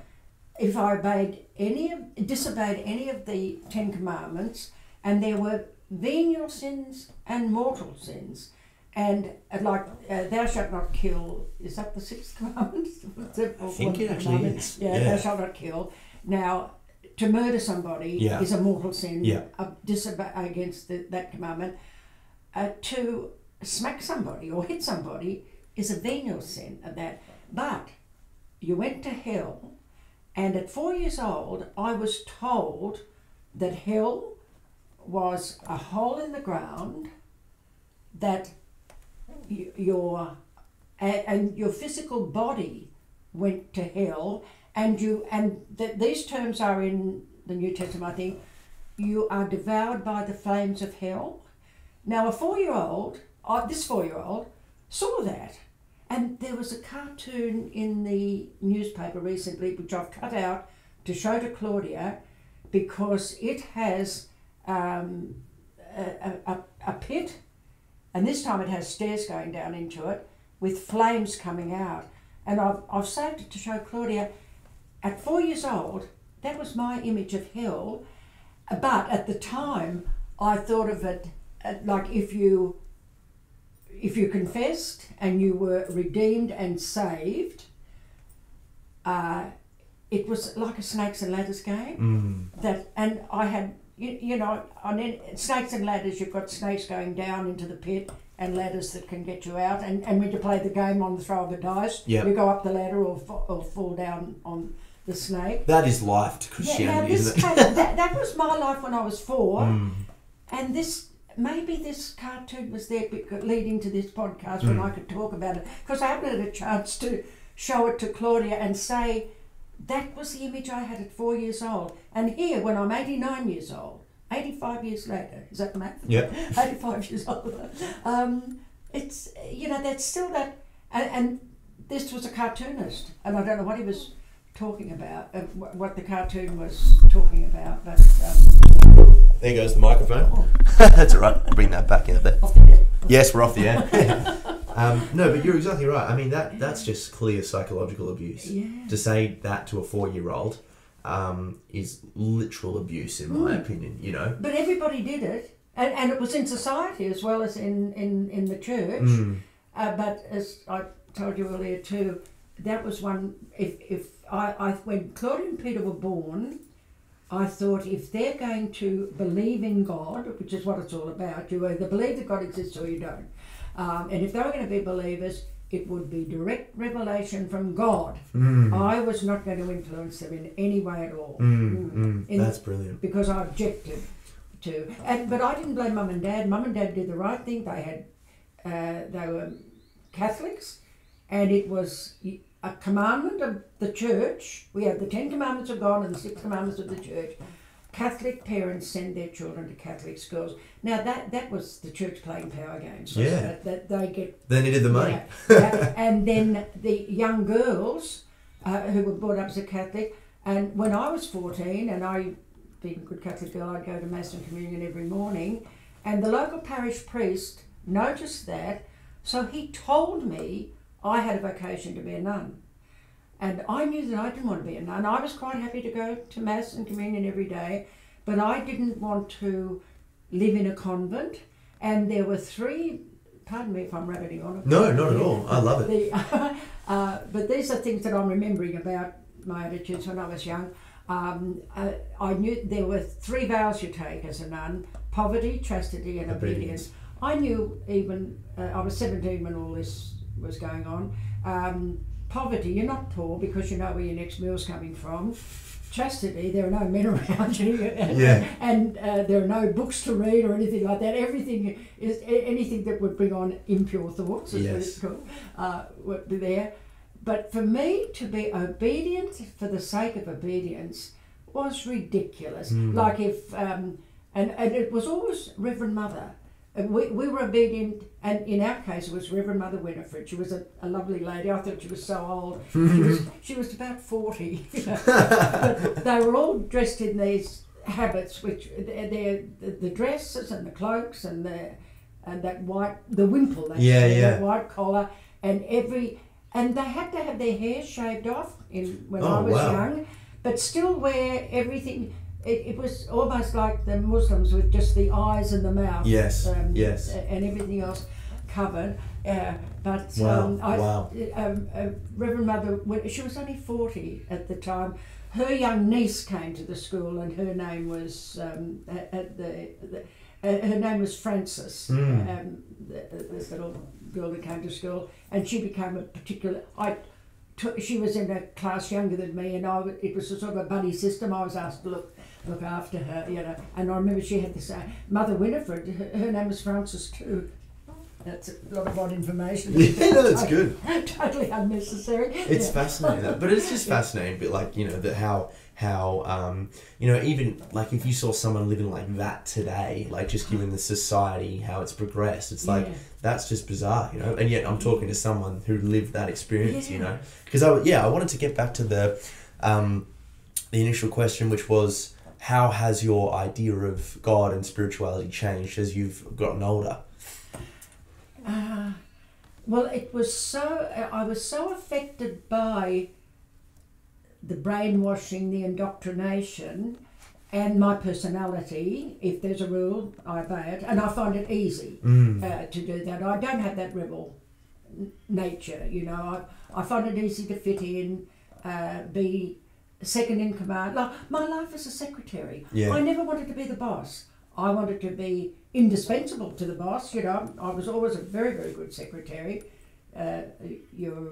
if I obeyed any of disobeyed any of the Ten Commandments, and there were venial sins and mortal sins, and uh, like uh, thou shalt not kill. Is that the sixth commandment? I think it actually is. Yeah, Yeah. thou shalt not kill. Now, to murder somebody Yeah. is a mortal sin. Yeah. Uh, disobey against the, that commandment. Uh, to smack somebody or hit somebody is a venial sin of that. But you went to hell, and at four years old, I was told that hell was a hole in the ground that your and your physical body went to hell and you and th- these terms are in the new testament i think you are devoured by the flames of hell now a four-year-old uh, this four-year-old saw that And there was a cartoon in the newspaper recently, which I've cut out to show to Claudia, because it has um, a, a, a pit, and this time it has stairs going down into it with flames coming out. And I've, I've saved it to show Claudia. At four years old, that was my image of hell. But at the time, I thought of it uh, like if you if you confessed and you were redeemed and saved, uh, it was like a snakes and ladders game. Mm. That and I had you, you know on snakes and ladders you've got snakes going down into the pit and ladders that can get you out and, and when you play the game on the throw of the dice Yep. you go up the ladder or, or fall down on the snake. That is life to Christianity, this isn't it? came, that, that was my life when I was four. Mm. And this maybe this cartoon was there leading to this podcast when Mm. I could talk about it because I haven't had a chance to show it to Claudia and say that was the image I had at four years old. And here, when I'm 89 years old, 85 years later, is that the math? Yep. 85 years old. Um, it's you know that's still that, and, and this was a cartoonist, and I don't know what he was talking about, uh, what the cartoon was talking about, but um, There goes the microphone. oh, That's all right. Bring that back in a bit. off the head. Yes, we're off the air. um, no, but you're exactly right. I mean, that that's just clear psychological abuse. Yeah. To say that to a four-year-old um, is literal abuse, in my Mm. opinion. You know. But everybody did it, and, and it was in society as well as in, in, in the church. Mm. Uh, but as I told you earlier too, that was one. If if I, I when Claudia and Peter were born, I thought if they're going to believe in God, which is what it's all about, you either believe that God exists or you don't. Um, and if they were going to be believers, it would be direct revelation from God. Mm. I was not going to influence them in any way at all. Mm. Mm. In- That's brilliant. because I objected to. And but I didn't blame mum and dad. Mum and dad did the right thing. They had uh, they were Catholics, and it was a commandment of the church. We have the Ten Commandments of God and the Six Commandments of the church. Catholic parents send their children to Catholic schools. Now that that was the church playing power games. Yeah. That, that they get They needed the money. yeah, yeah. and then the young girls uh, who were brought up as a Catholic, and when I was 14, and I, being a good Catholic girl, I'd go to Mass and Communion every morning, and the local parish priest noticed that, so he told me I had a vocation to be a nun. And I knew that I didn't want to be a nun. I was quite happy to go to Mass and Communion every day, but I didn't want to live in a convent. And there were three, pardon me if I'm rabbiting on. No, not at all. I love it. The, uh, but these are things that I'm remembering about my attitudes when I was young. Um, I, I knew there were three vows you take as a nun poverty, chastity, and obedience. Obedience. I knew even, uh, I was 17 when all this was going on. Um, poverty, you're not poor because you know where your next meal's coming from. Chastity, there are no men around you, and, Yeah. and uh, there are no books to read or anything like that. Everything is anything that would bring on impure thoughts, Yes. it's uh, would be there. But for me to be obedient for the sake of obedience was ridiculous. Mm. Like if, um, and, and it was always Reverend Mother. And we, we were obedient, and in our case, it was Reverend Mother Winifred. She was a, a lovely lady. I thought she was so old. She was, she was about 40. you know. but they were all dressed in these habits, which they're, they're the, the dresses and the cloaks and the and that white, the wimple, that's Yeah, yeah. that white collar, and every, and they had to have their hair shaved off in when oh, I Oh, was wow. young, but still wear everything. It, it was almost like the Muslims with just the eyes and the mouth. Yes, um, yes. and everything else covered. Uh, but Wow, um, I, wow. um, uh, Reverend Mother, when she was only 40 at the time, her young niece came to the school and her name was, um, at, the, the, uh, her name was Frances, Mm. um, this little girl that came to school, and she became a particular, I took, she was in a class younger than me and I, w- it was a sort of a buddy system, I was asked to look look after her, you know, and I remember she had the same, Mother Winifred, her, her name was Frances too. That's a lot of odd information. Yeah, no, that's good. totally unnecessary. It's Yeah. fascinating, but it's just fascinating. But like you know that how how um, you know even like if you saw someone living like that today, like just given the society how it's progressed, it's like Yeah. that's just bizarre, you know. And yet I'm talking to someone who lived that experience, you know. Because I yeah I wanted to get back to the um, the initial question, which was how has your idea of God and spirituality changed as you've gotten older? Uh, well, it was so. I was so affected by the brainwashing, the indoctrination, and my personality. If there's a rule, I obey it, and I find it easy Mm. uh, to do that. I don't have that rebel nature. You know, I I find it easy to fit in, uh, be second in command. Like my life as a secretary. Yeah. I never wanted to be the boss. I wanted to be indispensable to the boss. You know, I was always a very, very good secretary. Uh, your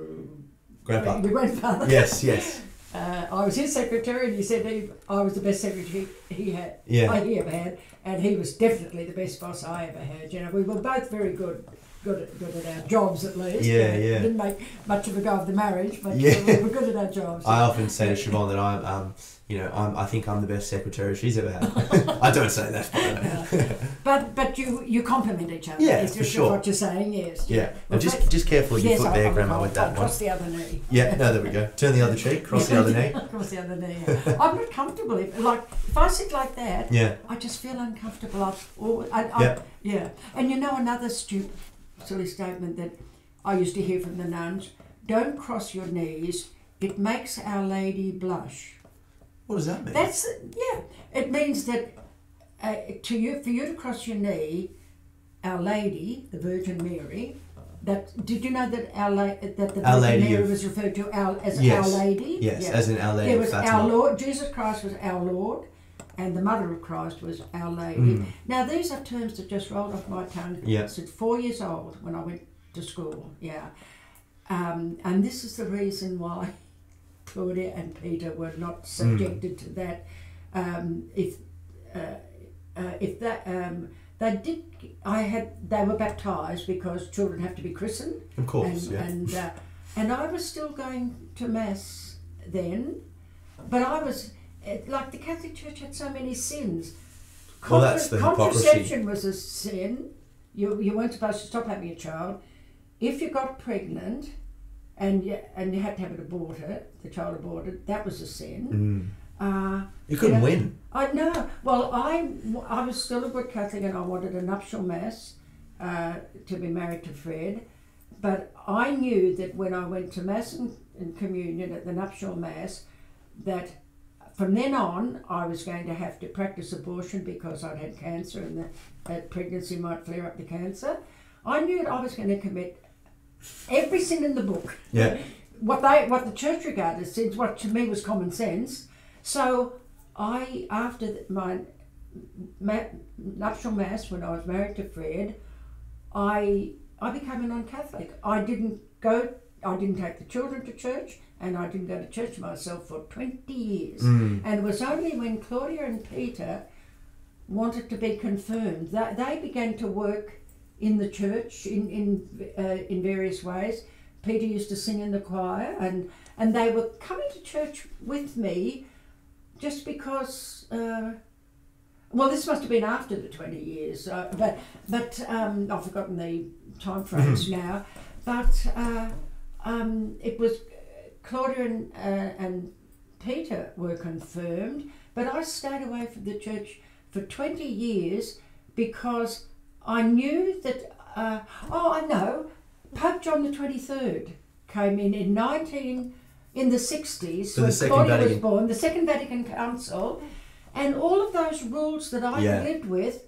Grandpa. your grandfather. Yes, yes. Uh, I was his secretary, and he said he, I was the best secretary he had. Yeah. I he ever had, and he was definitely the best boss I ever had. You know, we were both very good, good, at, good at our jobs at least. Yeah, yeah. Didn't make much of a go of the marriage, but Yeah. uh, we were good at our jobs. I often say to Siobhan that I'm, um, you know, I'm, I think I'm the best secretary she's ever had. I don't say that. But, but but you you complement each other. Yeah, It's for just sure. What you're saying, yes. yeah, Well, and just just careful you yes, foot there, Grandma, I'll- with I'll that one. cross the other knee. Yeah, no, there we go. Turn the other cheek, cross the other knee. Across the other knee. yeah. I'm not comfortable. If, like if I sit like that, Yeah, I just feel uncomfortable. I, or, I, I, Yep. Yeah. And you know another stupid, silly statement that I used to hear from the nuns: "Don't cross your knees. It makes Our Lady blush." what does that mean? That's yeah. It means that uh, to you, for you to cross your knee, Our Lady, the Virgin Mary. That did you know that Our La- that the Our Virgin Lady Mary of- was referred to our, as Yes. Our Lady? yes, Yeah. as in Our Lady There was Fatima. our Lord, Jesus Christ was our Lord, and the Mother of Christ was Our Lady. Mm. Now, these are terms that just rolled off my tongue Yeah. since four years old when I went to school. Yeah. Um, and this is the reason why Claudia and Peter were not subjected to that. Um, if uh, uh, if that um, they did, I had they were baptised because children have to be christened Of course, and yeah. and, uh, and I was still going to mass then, but I was it, like the Catholic Church had so many sins. Well, that's the hypocrisy. contraception was a sin. You you weren't supposed to stop having a child. If you got pregnant, and you, and you had to have it aborted, the child aborted, that was a sin. Mm. Uh, You couldn't Yeah. win. I know. Well, I, I was still a good Catholic and I wanted a nuptial mass uh, to be married to Fred. But I knew that when I went to mass and, and communion at the nuptial mass, that from then on I was going to have to practice abortion because I'd had cancer and that, that pregnancy might flare up the cancer. I knew that I was going to commit every sin in the book Yeah. what they what the church regarded as sins, what to me was common sense. So I, after my nuptial mass when I was married to Fred, I I became a non-Catholic. I didn't go. I didn't take the children to church, and I didn't go to church myself for twenty years. Mm. And it was only when Claudia and Peter wanted to be confirmed that they began to work in the church in in uh, in various ways. Peter used to sing in the choir, and and they were coming to church with me, just because. Uh, well, this must have been after the twenty years, uh, but but um, I've forgotten the time frames now. But uh, um, it was Claudia and, uh, and Peter were confirmed, but I stayed away from the church for 20 years because I knew that, uh, oh, I know, Pope John the 23rd came in in 19, in the 60s, So the when Second Claudia was Vatican- born, the Second Vatican Council, and all of those rules that I Yeah. lived with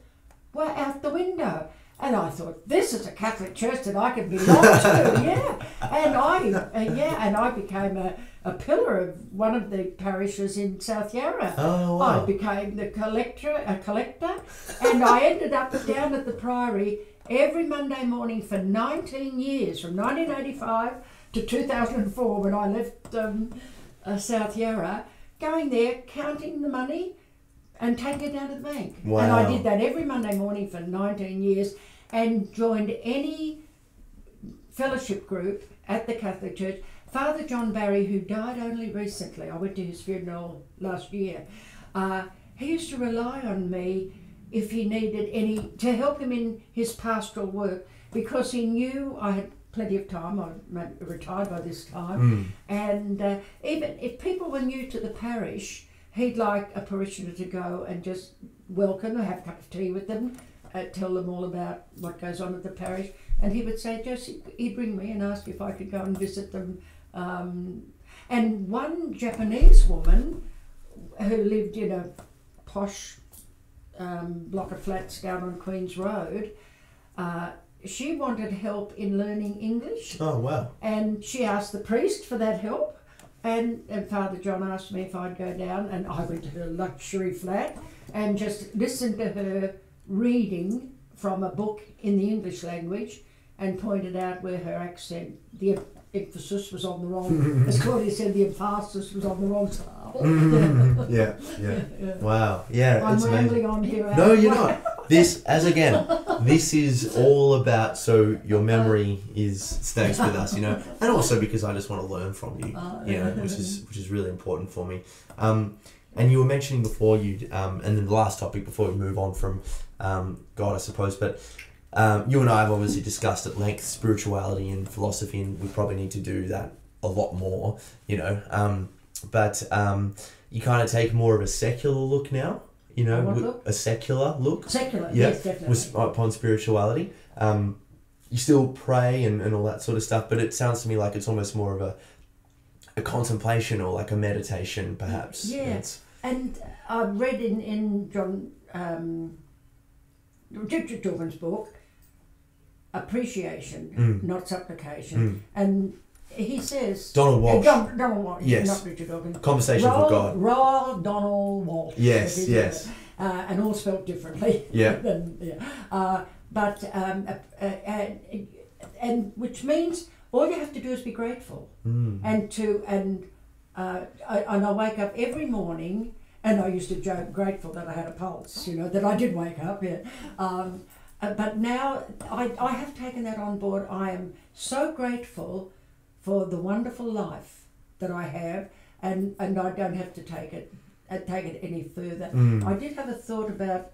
were out the window. And I thought, this is a Catholic church that I can belong to, yeah. And I, uh, yeah, and I became a, a pillar of one of the parishes in South Yarra. Oh, wow. I became the collector, a collector, and I ended up down at the Priory every Monday morning for 19 years, from 1985 to 2004 when I left um, uh, South Yarra, going there, counting the money and take it down to the bank. And I did that every Monday morning for 19 years and joined any fellowship group at the Catholic Church. Father John Barry, who died only recently, I went to his funeral last year. Uh, he used to rely on me if he needed any to help him in his pastoral work because he knew I had plenty of time. I retired by this time, Mm. and uh, even if people were new to the parish, he'd like a parishioner to go and just welcome them, have a cup of tea with them, uh, tell them all about what goes on at the parish. And he would say, Josie, he'd bring me and ask if I could go and visit them. Um, and one Japanese woman who lived in a posh um, block of flats down on Queen's Road, uh, she wanted help in learning English Oh wow. and she asked the priest for that help. And, and Father John asked me if I'd go down, and I went to her luxury flat and just listened to her reading from a book in the English language and pointed out where her accent, the emphasis was on the wrong, as Claudia said, the emphasis was on the wrong tile. yeah, yeah. Wow. Yeah, I'm it's amazing. rambling on here. No, you're not. This, as again, this is all about so your memory is stays with us, you know, and also because I just want to learn from you, you know, which is which is really important for me. Um, and you were mentioning before you, um, and then the last topic before we move on from um, God, I suppose, but um, you and I have obviously discussed at length spirituality and philosophy, and we probably need to do that a lot more, you know. Um, but um, you kind of take more of a secular look now, you know, A look? a secular look Secular, Yeah, yes, definitely. was upon spirituality. Um, you still pray and, and all that sort of stuff, but it sounds to me like it's almost more of a a contemplation or like a meditation, perhaps. Yeah. And I've read in, in John um, Richard Dawkins' book, Appreciation, Mm. not Supplication. mm. And he says. Donald Uh, Walsch. Don, Donald Walsch, Yes. not Richard Dawkins. Conversations Roald, with God. Roald Donald Walsch. Yes, yes. Uh, and all spelled differently. Yeah. than- yeah. Uh, but, um, uh, uh, and, and which means all you have to do is be grateful Mm. and to and uh, I, and I wake up every morning and I used to joke grateful that I had a pulse you know that I did wake up yeah um, uh, but now I, I have taken that on board I am so grateful for the wonderful life that I have and and I don't have to take it uh, take it any further Mm. I did have a thought about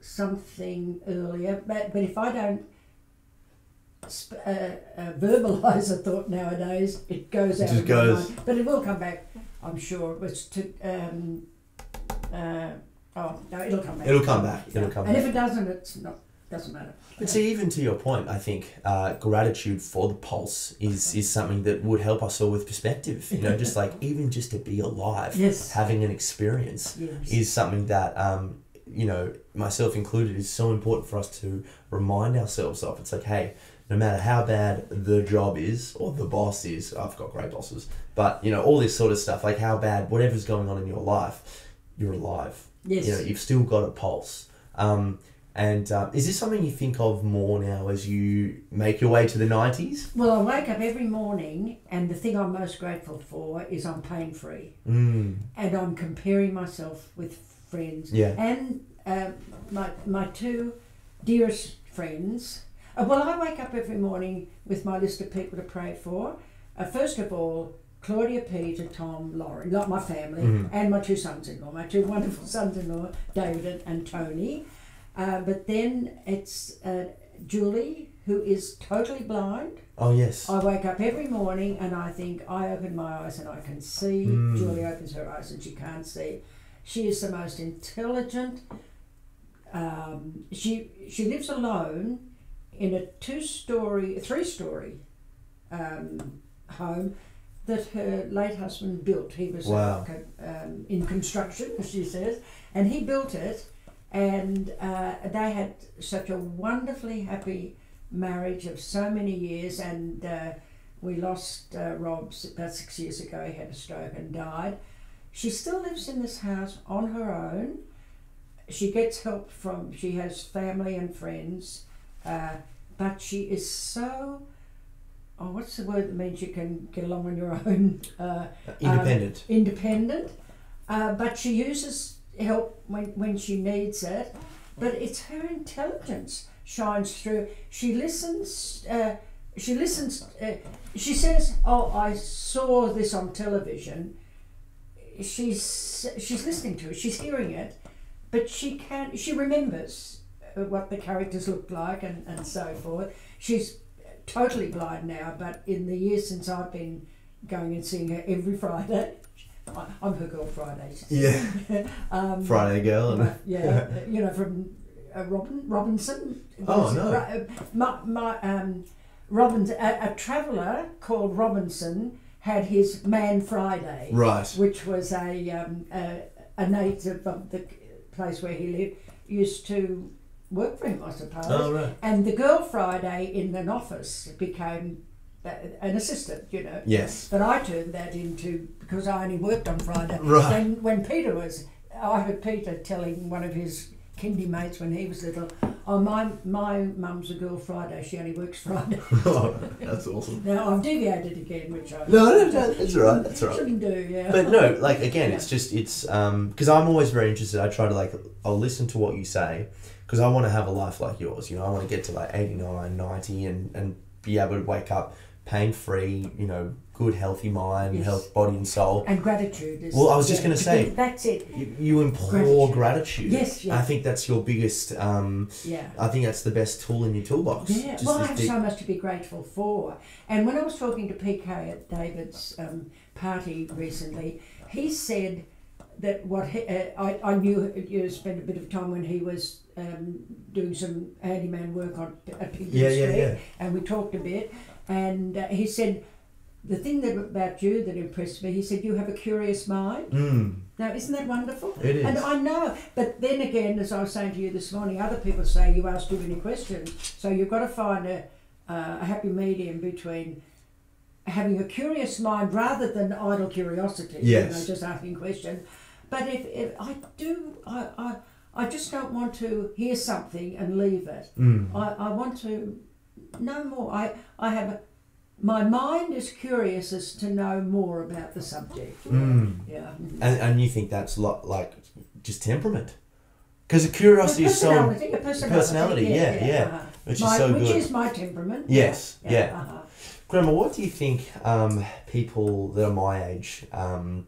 something earlier, but, but if I don't sp- uh, uh, verbalize a thought nowadays, it goes It out just of my goes. But it will come back, I'm sure. It was to. Um, uh, oh no, it'll come back. It'll come back. It'll come and back. if it doesn't, it's not. Doesn't matter. But see, even to your point, I think uh, gratitude for the pulse is is something that would help us all with perspective. You know, just like even just to be alive, Yes. having an experience Yes. is something that um, you know myself included is so important for us to remind ourselves of. It's like, hey, no matter how bad the job is or the boss is, I've got great bosses, but you know all this sort of stuff, like how bad whatever's going on in your life, you're alive. yes. You know, you've still got a pulse. Um, and uh, is this something you think of more now as you make your way to the nineties? well, I wake up every morning, and the thing I'm most grateful for is I'm pain free. Mm. and I'm comparing myself with friends. Yeah. And um my my two dearest friends. Uh, well, I wake up every morning with my list of people to pray for. Uh, first of all, Claudia, Peter, Tom, Lauren, not my family, Mhm. and my two sons-in-law, my two wonderful sons-in-law, David and, and Tony. Uh, but then it's uh, Julie, who is totally blind. Oh yes. I wake up every morning and I think I open my eyes and I can see. Mm. Julie opens her eyes and she can't see. She is the most intelligent. Um, she she lives alone in a two-story, three-story um, home that her late husband built. He was Wow. a, um, in construction, as she says, and he built it. And uh, they had such a wonderfully happy marriage of so many years, and uh, we lost uh, Rob about six years ago. He had a stroke and died. She still lives in this house on her own. She gets help from, she has family and friends, uh, but she is so, oh, what's the word that means you can get along on your own? Uh, Independent. independent, uh, but she uses help when, when she needs it. But it's her intelligence shines through. She listens uh, she listens. Uh, she says, "Oh, I saw this on television." She's she's listening to it. She's hearing it, but she can. She remembers uh, what the characters looked like and, and so forth. She's totally blind now, but in the years since I've been going and seeing her every Friday, I- I'm her girl Fridays. Yeah. um, Friday girl. And, yeah, you know, from uh, Robin Robinson. Oh, no. Ro- uh, My, my um, Robins, a, a traveller called Robinson had his Man Friday, right. which was a, um, a a native of the place where he lived, used to work for him, I suppose. Oh, right. And the Girl Friday in an office became an assistant, you know. Yes. But I turned that into because I only worked on Friday. Right. When when Peter was, I heard Peter telling one of his kindy mates when he was little, "Oh, my my mum's a girl Friday. She only works Friday." oh, that's awesome. now I've deviated again, which I No, no, no, that's all right. That's all right. shouldn't do. Yeah. But no, like again, Yeah. it's just it's um because I'm always very interested. I try to like I'll listen to what you say because I want to have a life like yours. You know, I want to get to like 89, 90 and and be able to wake up pain free. You know, good healthy mind, Yes. health, body and soul. and gratitude is. Well, I was just yeah, gonna say- that's it. You, you implore Gratitude. gratitude. Yes, yeah. I think that's your biggest. Um, Yeah. I think that's the best tool in your toolbox. Yeah, Just well, I have so much to be grateful for. And when I was talking to PK at David's um, party recently, he said that what he, uh, I, I knew you spent a bit of time when he was um, doing some handyman work on at yeah, yeah, yeah. and we talked a bit. And uh, he said the thing that about you that impressed me. He said you have a curious mind. Mm, Now, isn't that wonderful? it is. And I know, but then again, as I was saying to you this morning, other people say you ask too many questions. So you've got to find a, uh, a happy medium between having a curious mind rather than idle curiosity. You Yes. know, just asking questions. But if, if I do, I, I, I just don't want to hear something and leave it. Mm. I, I want to know more. I, I have my mind is curious as to know more about the subject. Mm. Yeah. And, and you think that's lo- like just temperament? Because the curiosity is so. personality, a personality, personality, yeah, yeah, uh-huh. which is My- so which good. is my temperament. Yes, yeah. uh-huh. Grandma, what do you think um, people that are my age, um,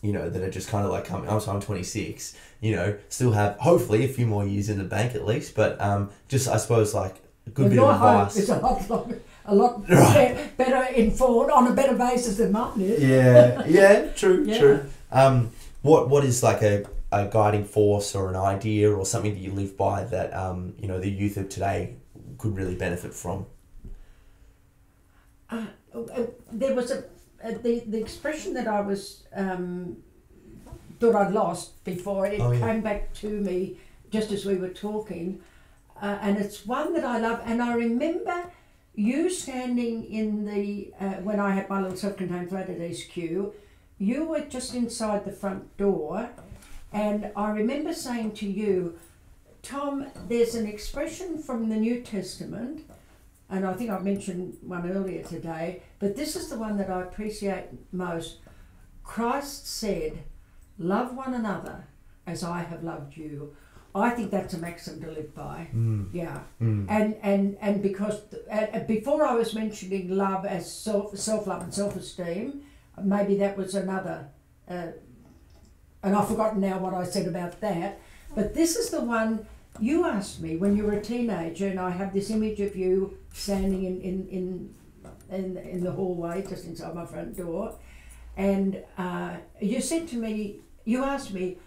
you know, that are just kind of like coming, I'm, so I'm 26, you know, still have hopefully a few more years in the bank at least, but um, just I suppose like a good Well, bit your advice. is a lot, lot, a lot Right. better informed on a better basis than mine is. Yeah, yeah, true, Yeah. true. Um, what what is like a, a guiding force or an idea or something that you live by that um, you know the youth of today could really benefit from? Uh, uh, there was a uh, the the expression that I was um, thought I'd lost before it Oh, yeah. came back to me just as we were talking, uh, and it's one that I love. And I remember you standing in the uh, when I had my little self-contained flat at East Kew. You were just inside the front door, and I remember saying to you, Tom, there's an expression from the New Testament and I think I mentioned one earlier today, but this is the one that I appreciate most. Christ said, Love one another as I have loved you. I think that's a maxim to live by. Mm. Yeah. Mm. And and and because uh, uh, before I was mentioning love as self self love and self esteem, maybe that was another. Uh, and I've forgotten now what I said about that. But this is the one you asked me when you were a teenager, and I have this image of you standing in in in in, in the hallway just inside my front door, and uh, you said to me, you asked me.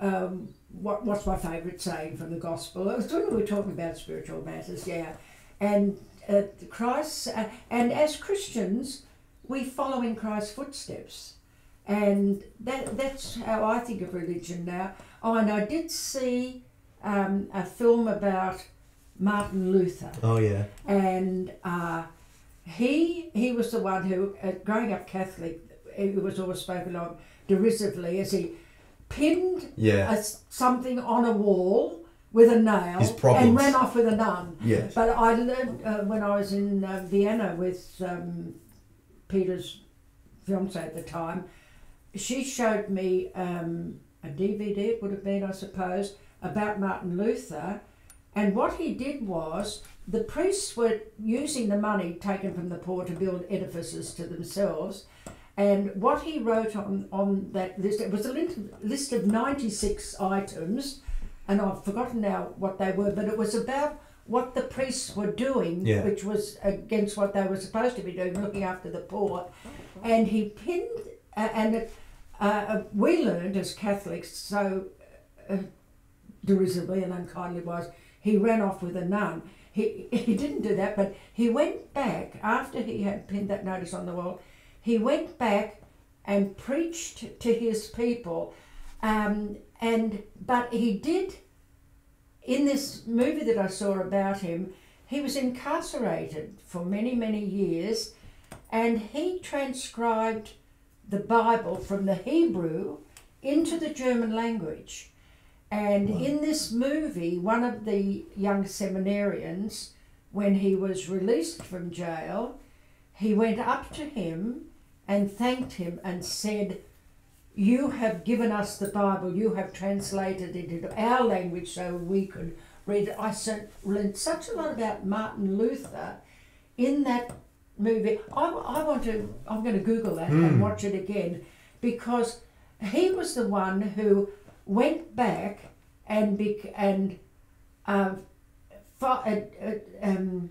Um, what, what's my favourite saying from the gospel? It was when we were talking about spiritual matters, yeah. And uh, Christ, uh, and as Christians, we follow in Christ's footsteps. And that, that's how I think of religion now. Oh, and I did see um, a film about Martin Luther Oh yeah. and uh, he he was the one who, uh, growing up Catholic, he was always spoken of derisively as he pinned Yeah. a, something on a wall with a nail and ran off with a nun. Yes. But I learned uh, when I was in uh, Vienna with um, Peter's fiance at the time, she showed me um, a DVD, it would have been, I suppose, about Martin Luther. And what he did was the priests were using the money taken from the poor to build edifices to themselves. And what he wrote on, on that list, it was a list, list of 96 items, and I've forgotten now what they were, but it was about what the priests were doing, Yeah. which was against what they were supposed to be doing, looking after the poor. And he pinned, uh, and it, uh, we learned as Catholics so uh, derisively and unkindly was he ran off with a nun. He, he didn't do that, but he went back after he had pinned that notice on the wall. He went back and preached to his people, um, and but he did in this movie that I saw about him. He was incarcerated for many many years, and he transcribed the Bible from the Hebrew into the German language. And in this movie, one of the young seminarians, when he was released from jail, he went up to him and thanked him and said, You have given us the Bible, you have translated it into our language so we could read it. I learned such a lot about Martin Luther in that movie. I, I want to, I'm going to Google that and watch it again because he was the one who went back and bec- and um, fo- uh, uh, um,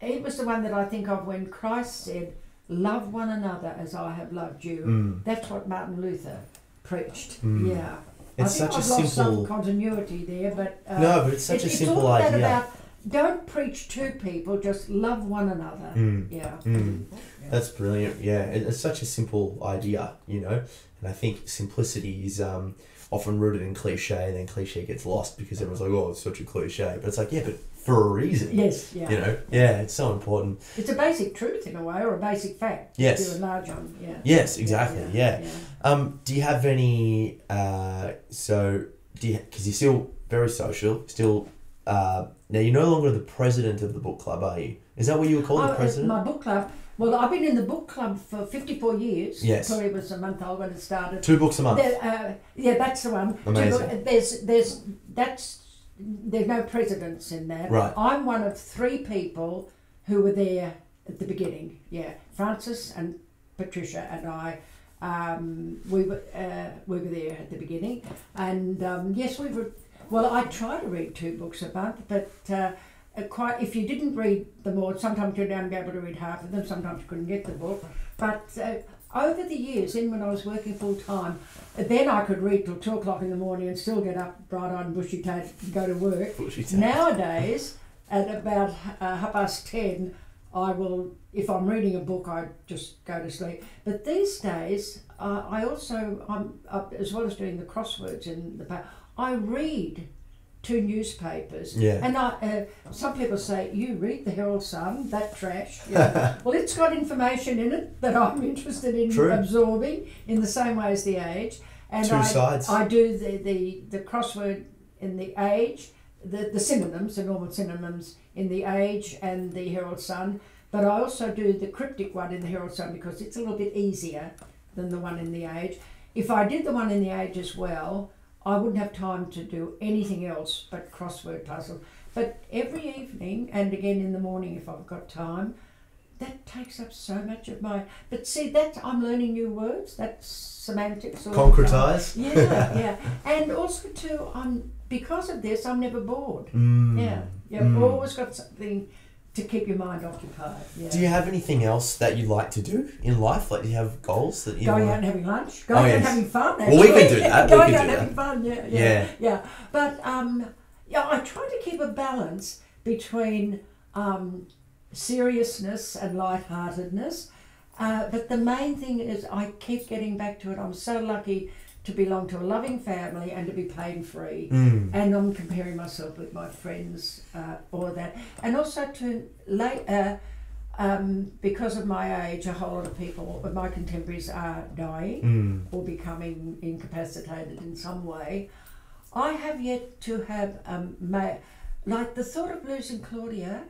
he was the one that I think of when Christ said, "Love one another as I have loved you." Mm. That's what Martin Luther preached. Mm. Yeah, It's I think such a I've lost simple. some continuity there, but uh, no, but it's such it- a simple idea. About, don't preach to people; just love one another. Mm. Yeah. Mm. That's brilliant. Yeah, it's such a simple idea, you know, and I think simplicity is um, often rooted in cliche, and then cliche gets lost because everyone's like, "Oh, it's such a cliche," but it's like, yeah, but for a reason. Yes. Yeah. You know, yeah, it's so important. It's a basic truth in a way, or a basic fact. Yes. To enlarge on. Yeah. Yes, exactly. Yeah. yeah. Um, do you have any? Uh, so do you? Because you're still very social. Still, uh, now you're no longer the president of the book club, are you? Is that what you were called, Oh, the uh, president? My book club. Well, I've been in the book club for 54 years. Yes. Probably was a month old when it started. Two books a month. There, uh, yeah, that's the one. Amazing. book- There's, there's, that's, there's no presidents in that. Right. I'm one of three people who were there at the beginning. Yeah, Francis and Patricia and I. Um, we were uh, we were there at the beginning, and um, yes, we were. Well, I try to read two books a month, but uh, uh, quite if you didn't read them all, sometimes you'd only be able to read half of them. Sometimes you couldn't get the book. But uh, over the years, in when I was working full time, uh, then I could read till two o'clock in the morning and still get up bright-eyed and bushy-tailed and go to work. Bushy. Nowadays, at about uh, half past ten, I will, if I'm reading a book, I just go to sleep. But these days, uh, I also, I'm up, as well as doing the crosswords in the pa I read two newspapers. Yeah. And I, uh, some people say, you read the Herald Sun, that trash. Yeah. well, it's got information in it that I'm interested in True. absorbing in the same way as the Age. And Two I, sides. I do the, the, the crossword in the Age, the, the synonyms, the normal synonyms in the Age and the Herald Sun. But I also do the cryptic one in the Herald Sun because it's a little bit easier than the one in the Age. If I did the one in the Age as well, I wouldn't have time to do anything else but crossword puzzle. But every evening and again in the morning if I've got time, that takes up so much of my. But see, that I'm learning new words. That's semantics. all the time. Concretize. Yeah, yeah, and also too, I'm because of this, I'm never bored. Mm. Yeah, you've Mm. always got something to keep your mind occupied. Yeah. Do you have anything else that you like to do in life? Like, do you have goals that you Going wanna- out and having lunch, going Oh, out and having fun. Well, we can do that, we going can out and having fun. Yeah, yeah, Yeah. yeah. But um, yeah, I try to keep a balance between um, seriousness and lightheartedness. Uh, but the main thing is, I keep getting back to it. I'm so lucky to belong to a loving family and to be pain free. Mm. And I'm comparing myself with my friends, uh, all of that. And also to late, uh, um, because of my age, a whole lot of people, of my contemporaries are dying Mm. or becoming incapacitated in some way. I have yet to have, um, ma- like the thought of losing Claudia,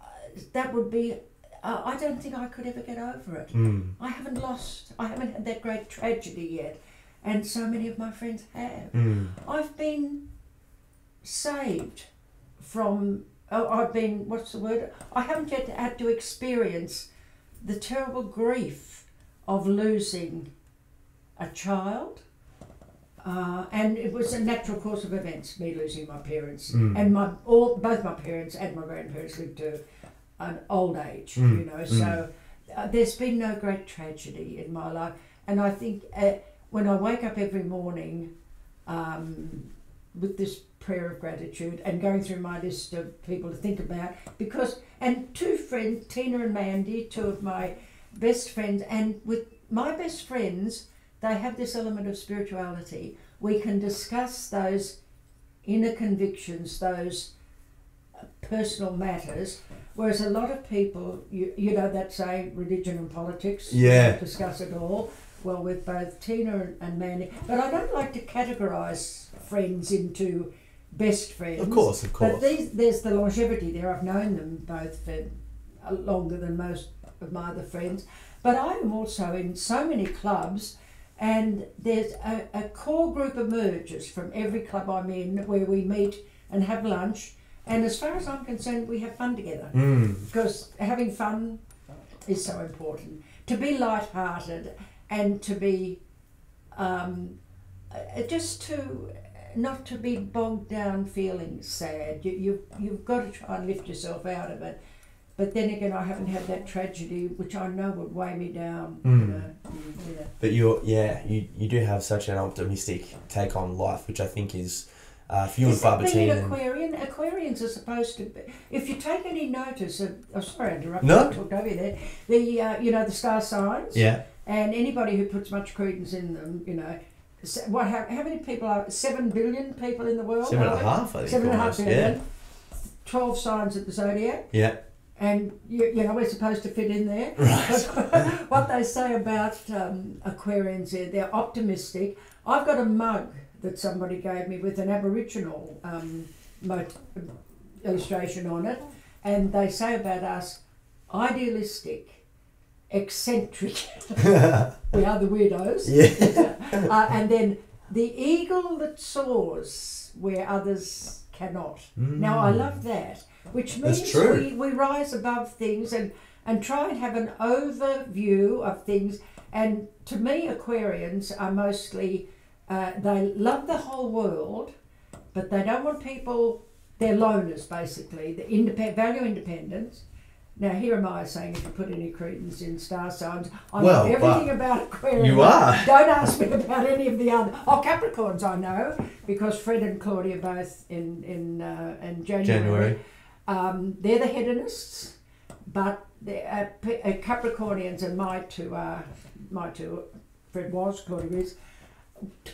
uh, that would be, I don't think I could ever get over it. Mm. I haven't lost, I haven't had that great tragedy yet. And so many of my friends have. Mm. I've been saved from oh, I've been what's the word? I haven't yet had to experience the terrible grief of losing a child. Uh, and it was a natural course of events, me losing my parents, Mm. and my all both my parents and my grandparents lived to an old age, Mm. you know. So uh, there's been no great tragedy in my life, and I think uh, when I wake up every morning um, with this prayer of gratitude and going through my list of people to think about, because and two friends, Tina and Mandy, two of my best friends, and with my best friends, they have this element of spirituality. We can discuss those inner convictions, those personal matters, whereas a lot of people, you, you know, that say religion and politics, Yeah. discuss it all. Well, with both Tina and, and Mandy, but I don't like to categorise friends into best friends. Of course, of course. But these, there's the longevity there. I've known them both for longer than most of my other friends. But I'm also in so many clubs, and there's a, a core group emerges from every club I'm in where we meet and have lunch. And as far as I'm concerned, we have fun together Mm. because having fun is so important. To be light-hearted and to be um, uh, just to not to be bogged down feeling sad. You, you you've got to try and lift yourself out of it. But then again, I haven't had that tragedy, which I know would weigh me down. You Mm. know, Mm, yeah. But you're, yeah, you, you do have such an optimistic take on life, which I think is uh, few and far between. an and- Aquarian? Aquarians are supposed to be. If you take any notice of, oh, sorry, I interrupted. No. I talked over you there. The uh, you know the star signs. Yeah. And anybody who puts much credence in them, you know, what? How, how many people are? Seven billion people in the world. Seven and a half, I think. Seven and a half Twelve signs of the zodiac, Yeah. and you, you know we're supposed to fit in there. Yeah. But what they say about um, Aquarians, they're, they're optimistic. I've got a mug that somebody gave me with an Aboriginal um, illustration on it, and they say about us idealistic, eccentric. we are the weirdos. yeah. Uh, and then the eagle that soars where others cannot. Now I love that, which means true. we, we rise above things and, and try and have an overview of things. And to me, Aquarians are mostly uh, they love the whole world, but they don't want people. They're loners, basically. The independent value independence. Now here am I saying if you put any credence in star signs, I Well, know everything about Aquarius. You are. Don't ask me about any of the other. Oh, Capricorns, I know because Fred and Claudia both in in uh, in January. January. Um, they're the hedonists, but the uh, uh, Capricornians and my two are my two. Fred was Claudia is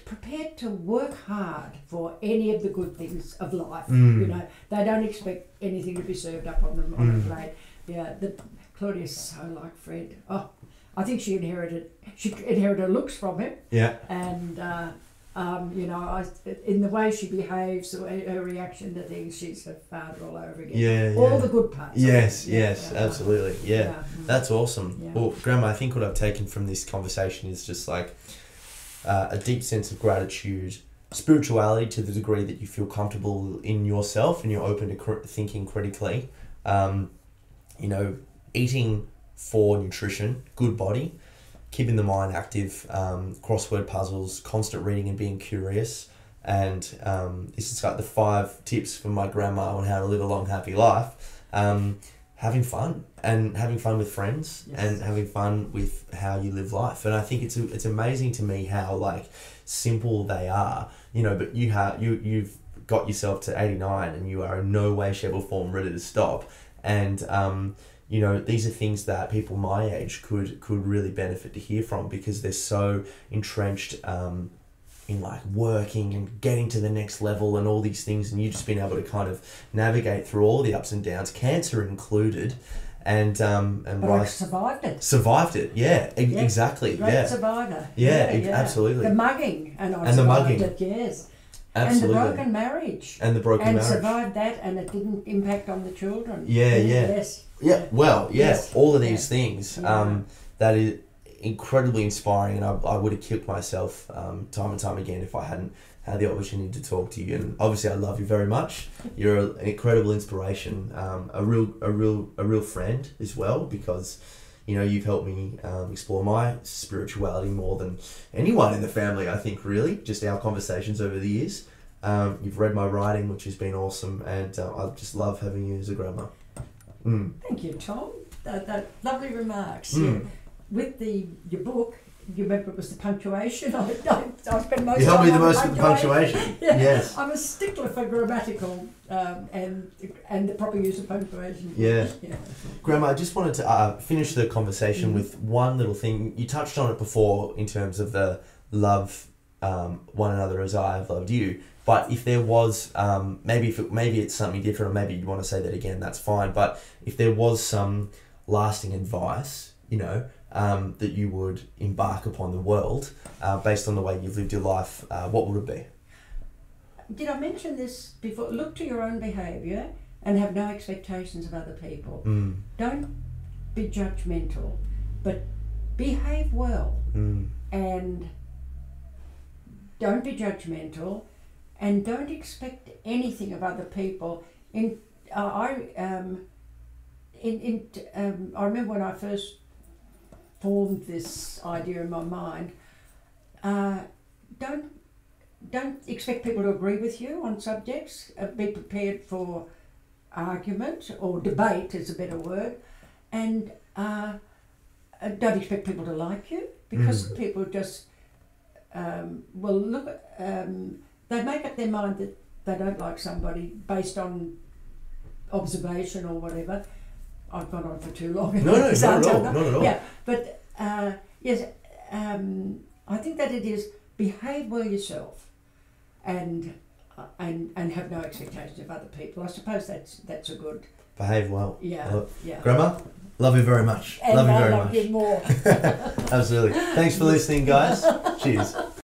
prepared to work hard for any of the good things of life. Mm. You know, they don't expect anything to be served up on them on Mm. a plate. Yeah, the Claudia's so like Fred. Oh, I think she inherited she inherited looks from him, Yeah. and uh, um, you know, I, in the way she behaves, her her reaction to things, she's her father all over again. Yeah. All yeah. the good parts. Yes. Yeah, yes, yeah, absolutely. Yeah. mm. That's awesome. Yeah. Well, Grandma, I think what I've taken from this conversation is just like uh, a deep sense of gratitude, spirituality to the degree that you feel comfortable in yourself and you're open to cr- thinking critically. Um, you know, eating for nutrition, good body, keeping the mind active, um, crossword puzzles, constant reading and being curious. And um, this is like the five tips from my grandma on how to live a long, happy life. Um, having fun and having fun with friends Yes. and having fun with how you live life. And I think it's it's amazing to me how like simple they are. You know, but you have you you've got yourself to eighty nine and you are in no way, shape, or form ready to stop. And um, you know, these are things that people my age could could really benefit to hear from because they're so entrenched um, in like working and getting to the next level and all these things, and you've just been able to kind of navigate through all the ups and downs, cancer included, and um, and But I survived it. survived it. Yeah, Yeah. exactly. Great Yeah, survivor. Yeah, ex- absolutely. The mugging, and I And the mugging. it. Yes. Absolutely. And the broken marriage. And the broken and marriage. survived that, and it didn't impact on the children. Yeah, yeah. Yes. Yeah, well, yeah, Yes. all of these Yeah. things. Yeah. Um, that is incredibly inspiring, and I, I would have killed myself um, time and time again if I hadn't had the opportunity to talk to you, and obviously I love you very much. You're an incredible inspiration, um, a real, a real, a real friend as well because. You know, you've helped me um, explore my spirituality more than anyone in the family. I think, really, just our conversations over the years. Um, you've read my writing, which has been awesome, and uh, I just love having you as a grandma. Mm. Thank you, Tom. That, that lovely remarks. Mm. Yeah. With the your book, you remember it was the punctuation. I, I, I spent most You helped me the most with the punctuation. Yeah. Yes. I'm a stickler for grammatical um, and and the proper use of punctuation. Yeah. yeah. Grandma, I just wanted to uh, finish the conversation Mm. with one little thing. You touched on it before in terms of the love um, one another as I have loved you. But if there was um, maybe if it, maybe it's something different, or maybe you want to say that again, that's fine. But if there was some lasting advice, you know, um, that you would embark upon the world uh, based on the way you've lived your life, uh, what would it be? Did I mention this before? Look to your own behaviour and have no expectations of other people. Mm, Don't be judgmental, but behave well. mm, and don't be judgmental and don't expect anything of other people in uh, i um in, in um, i remember when i first formed this idea in my mind uh, don't don't expect people to agree with you on subjects uh, be prepared for argument or debate is a better word and uh, uh, don't expect people to like you because Mm. people just um, will look um, they make up their mind that they don't like somebody based on observation or whatever. I've gone on for too long. No, no, not at all. Not at all. Yeah, but uh, yes, um, I think that it is behave well yourself, and and and have no expectations of other people. I suppose that's that's a good Behave well. yeah Love- yeah. Grandma, love you very much. And love you very love much. you more. Absolutely. Thanks for listening, guys. Cheers.